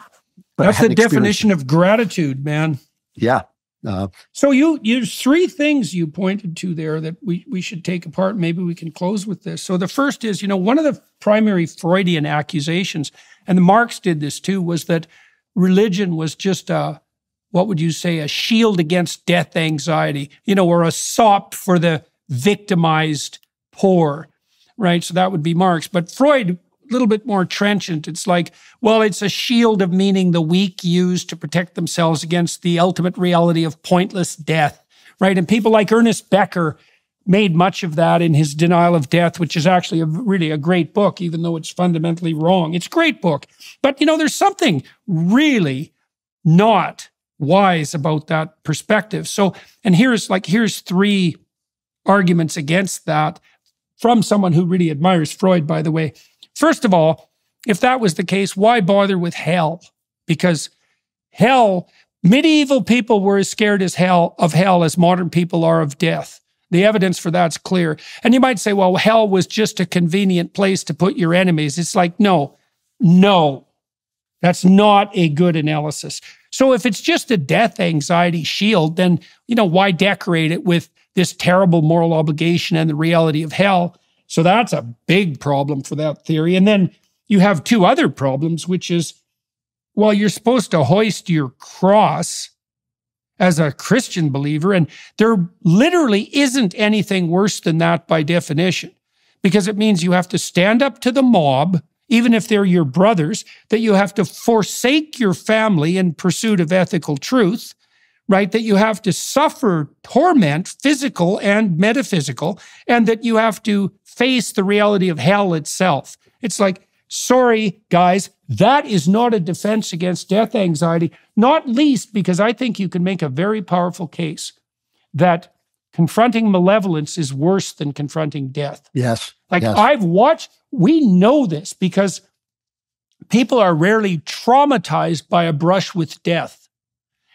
that's the definition of gratitude, man. Yeah. Uh, So you there's three things you pointed to there that we we should take apart. Maybe we can close with this. So the first is, you know, one of the primary Freudian accusations, and the Marx did this too, was that religion was just a what would you say a shield against death anxiety, you know, or a sop for the victimized poor, right? So that would be Marx. But Freud, little bit more trenchant. It's like, well, it's a shield of meaning the weak use to protect themselves against the ultimate reality of pointless death, right? And people like Ernest Becker made much of that in his Denial of Death, which is actually a, really a great book, even though it's fundamentally wrong. It's a great book. But, you know, there's something really not wise about that perspective. So, and here's like, here's three arguments against that from someone who really admires Freud, by the way. First of all, if that was the case, why bother with hell? Because hell, medieval people were as scared as hell of hell as modern people are of death. The evidence for that's clear. And you might say, well, hell was just a convenient place to put your enemies. It's like, no, no, that's not a good analysis. So if it's just a death anxiety shield, then, you know, why decorate it with this terrible moral obligation and the reality of hell? So that's a big problem for that theory. And then you have two other problems, which is, well, you're supposed to hoist your cross as a Christian believer, and there literally isn't anything worse than that by definition, because it means you have to stand up to the mob, even if they're your brothers, that you have to forsake your family in pursuit of ethical truth, right? That you have to suffer torment, physical and metaphysical, and that you have to face the reality of hell itself. It's like, sorry, guys, that is not a defense against death anxiety, not least because I think you can make a very powerful case that confronting malevolence is worse than confronting death. yes. Like yes. I've watched, we know this because people are rarely traumatized by a brush with death,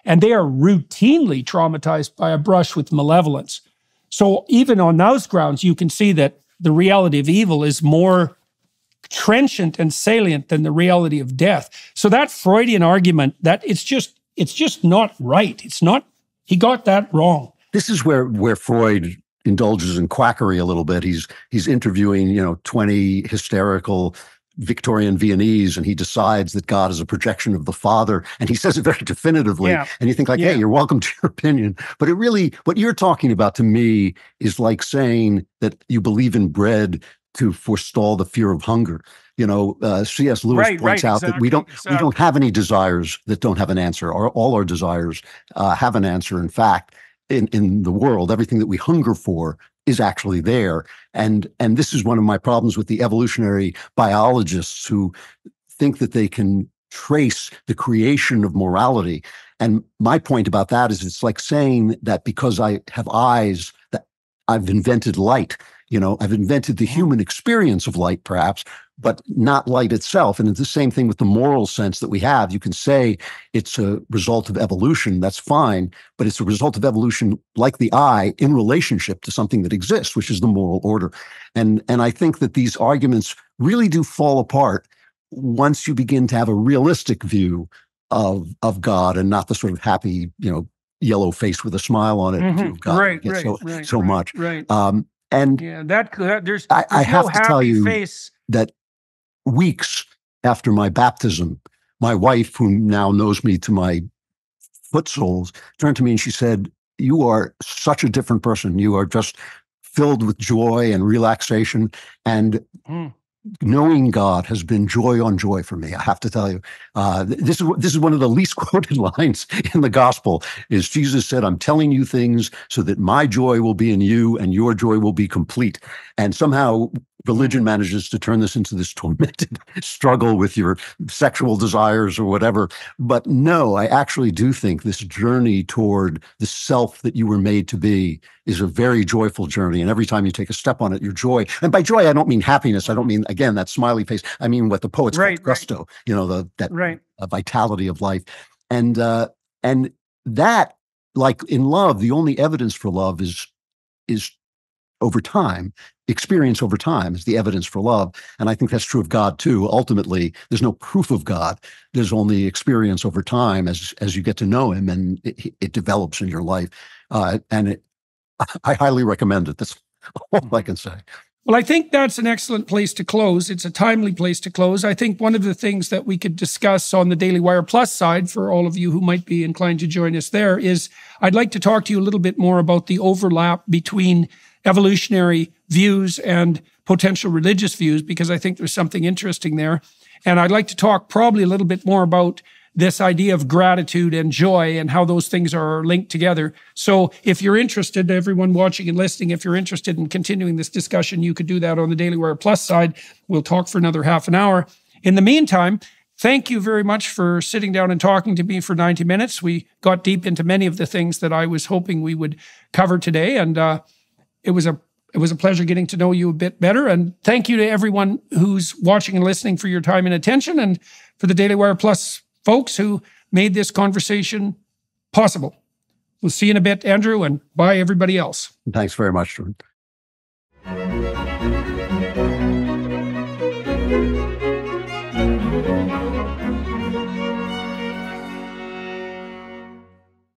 and they are routinely traumatized by a brush with malevolence. So even on those grounds, you can see that the reality of evil is more trenchant and salient than the reality of death. So that Freudian argument that it's just it's just not right. It's not he got that wrong. this is where where Freud indulges in quackery a little bit. He's he's interviewing, you know, 20 hysterical Victorian Viennese, and he decides that God is a projection of the Father, and he says it very definitively. Yeah. And you think like, Yeah. hey, you're welcome [laughs] to your opinion. But it really, what you're talking about to me is like saying that you believe in bread to forestall the fear of hunger. You know, uh, C.S. Lewis Right, points right, out that we don't we don't have any desires that don't have an answer. Or all our desires uh, have an answer. In fact, in in the world, everything that we hunger for is actually there. And and this is one of my problems with the evolutionary biologists who think that they can trace the creation of morality And my point about that is it's like saying that because I have eyes that I've invented light. You know, I've invented the human experience of light, perhaps, but not light itself. And it's the same thing with the moral sense that we have. You can say it's a result of evolution, that's fine, but it's a result of evolution like the eye in relationship to something that exists, which is the moral order. And, and I think that these arguments really do fall apart once you begin to have a realistic view of, of God and not the sort of happy, you know, yellow face with a smile on it. Mhm. God Right, right, so, right, so much. Right. Um, and Yeah, that could. There's. I- I have no to tell you- Face. that weeks after my baptism, my wife, who now knows me to my foot soles, turned to me and she said, You are such a different person. You are just filled with joy and relaxation. And Mm. Knowing God has been joy on joy for me. I have to tell you, uh, this is this is one of the least [laughs] quoted lines in the gospel. Is Jesus said, "I'm telling you things so that my joy will be in you and your joy will be complete." And somehow religion manages to turn this into this tormented [laughs] struggle with your sexual desires or whatever. But no, I actually do think this journey toward the self that you were made to be is a very joyful journey. And every time you take a step on it, your joy, and by joy, I don't mean happiness. I don't mean, again, that smiley face. I mean what the poets Right, call right. gusto, you know, the, that Right. uh, vitality of life. And, uh, and that, like in love, the only evidence for love is, is over time, experience over time is the evidence for love. And I think that's true of God too. Ultimately, there's no proof of God. There's only experience over time as as you get to know Him, and it, it develops in your life. Uh, and it, [laughs] I highly recommend it. That's [laughs] all I can say. Well, I think that's an excellent place to close. It's a timely place to close. I think one of the things that we could discuss on the Daily Wire Plus side for all of you who might be inclined to join us there is I'd like to talk to you a little bit more about the overlap between evolutionary views and potential religious views, because I think there's something interesting there. And I'd like to talk probably a little bit more about this idea of gratitude and joy and how those things are linked together. So if you're interested, everyone watching and listening, if you're interested in continuing this discussion, you could do that on the Daily Wire Plus side. We'll talk for another half an hour. In the meantime, thank you very much for sitting down and talking to me for 90 minutes. We got deep into many of the things that I was hoping we would cover today. And uh, it was a it was a pleasure getting to know you a bit better. And thank you to everyone who's watching and listening for your time and attention, and for the Daily Wire Plus folks who made this conversation possible. We'll see you in a bit, Andrew, and bye everybody else. Thanks very much,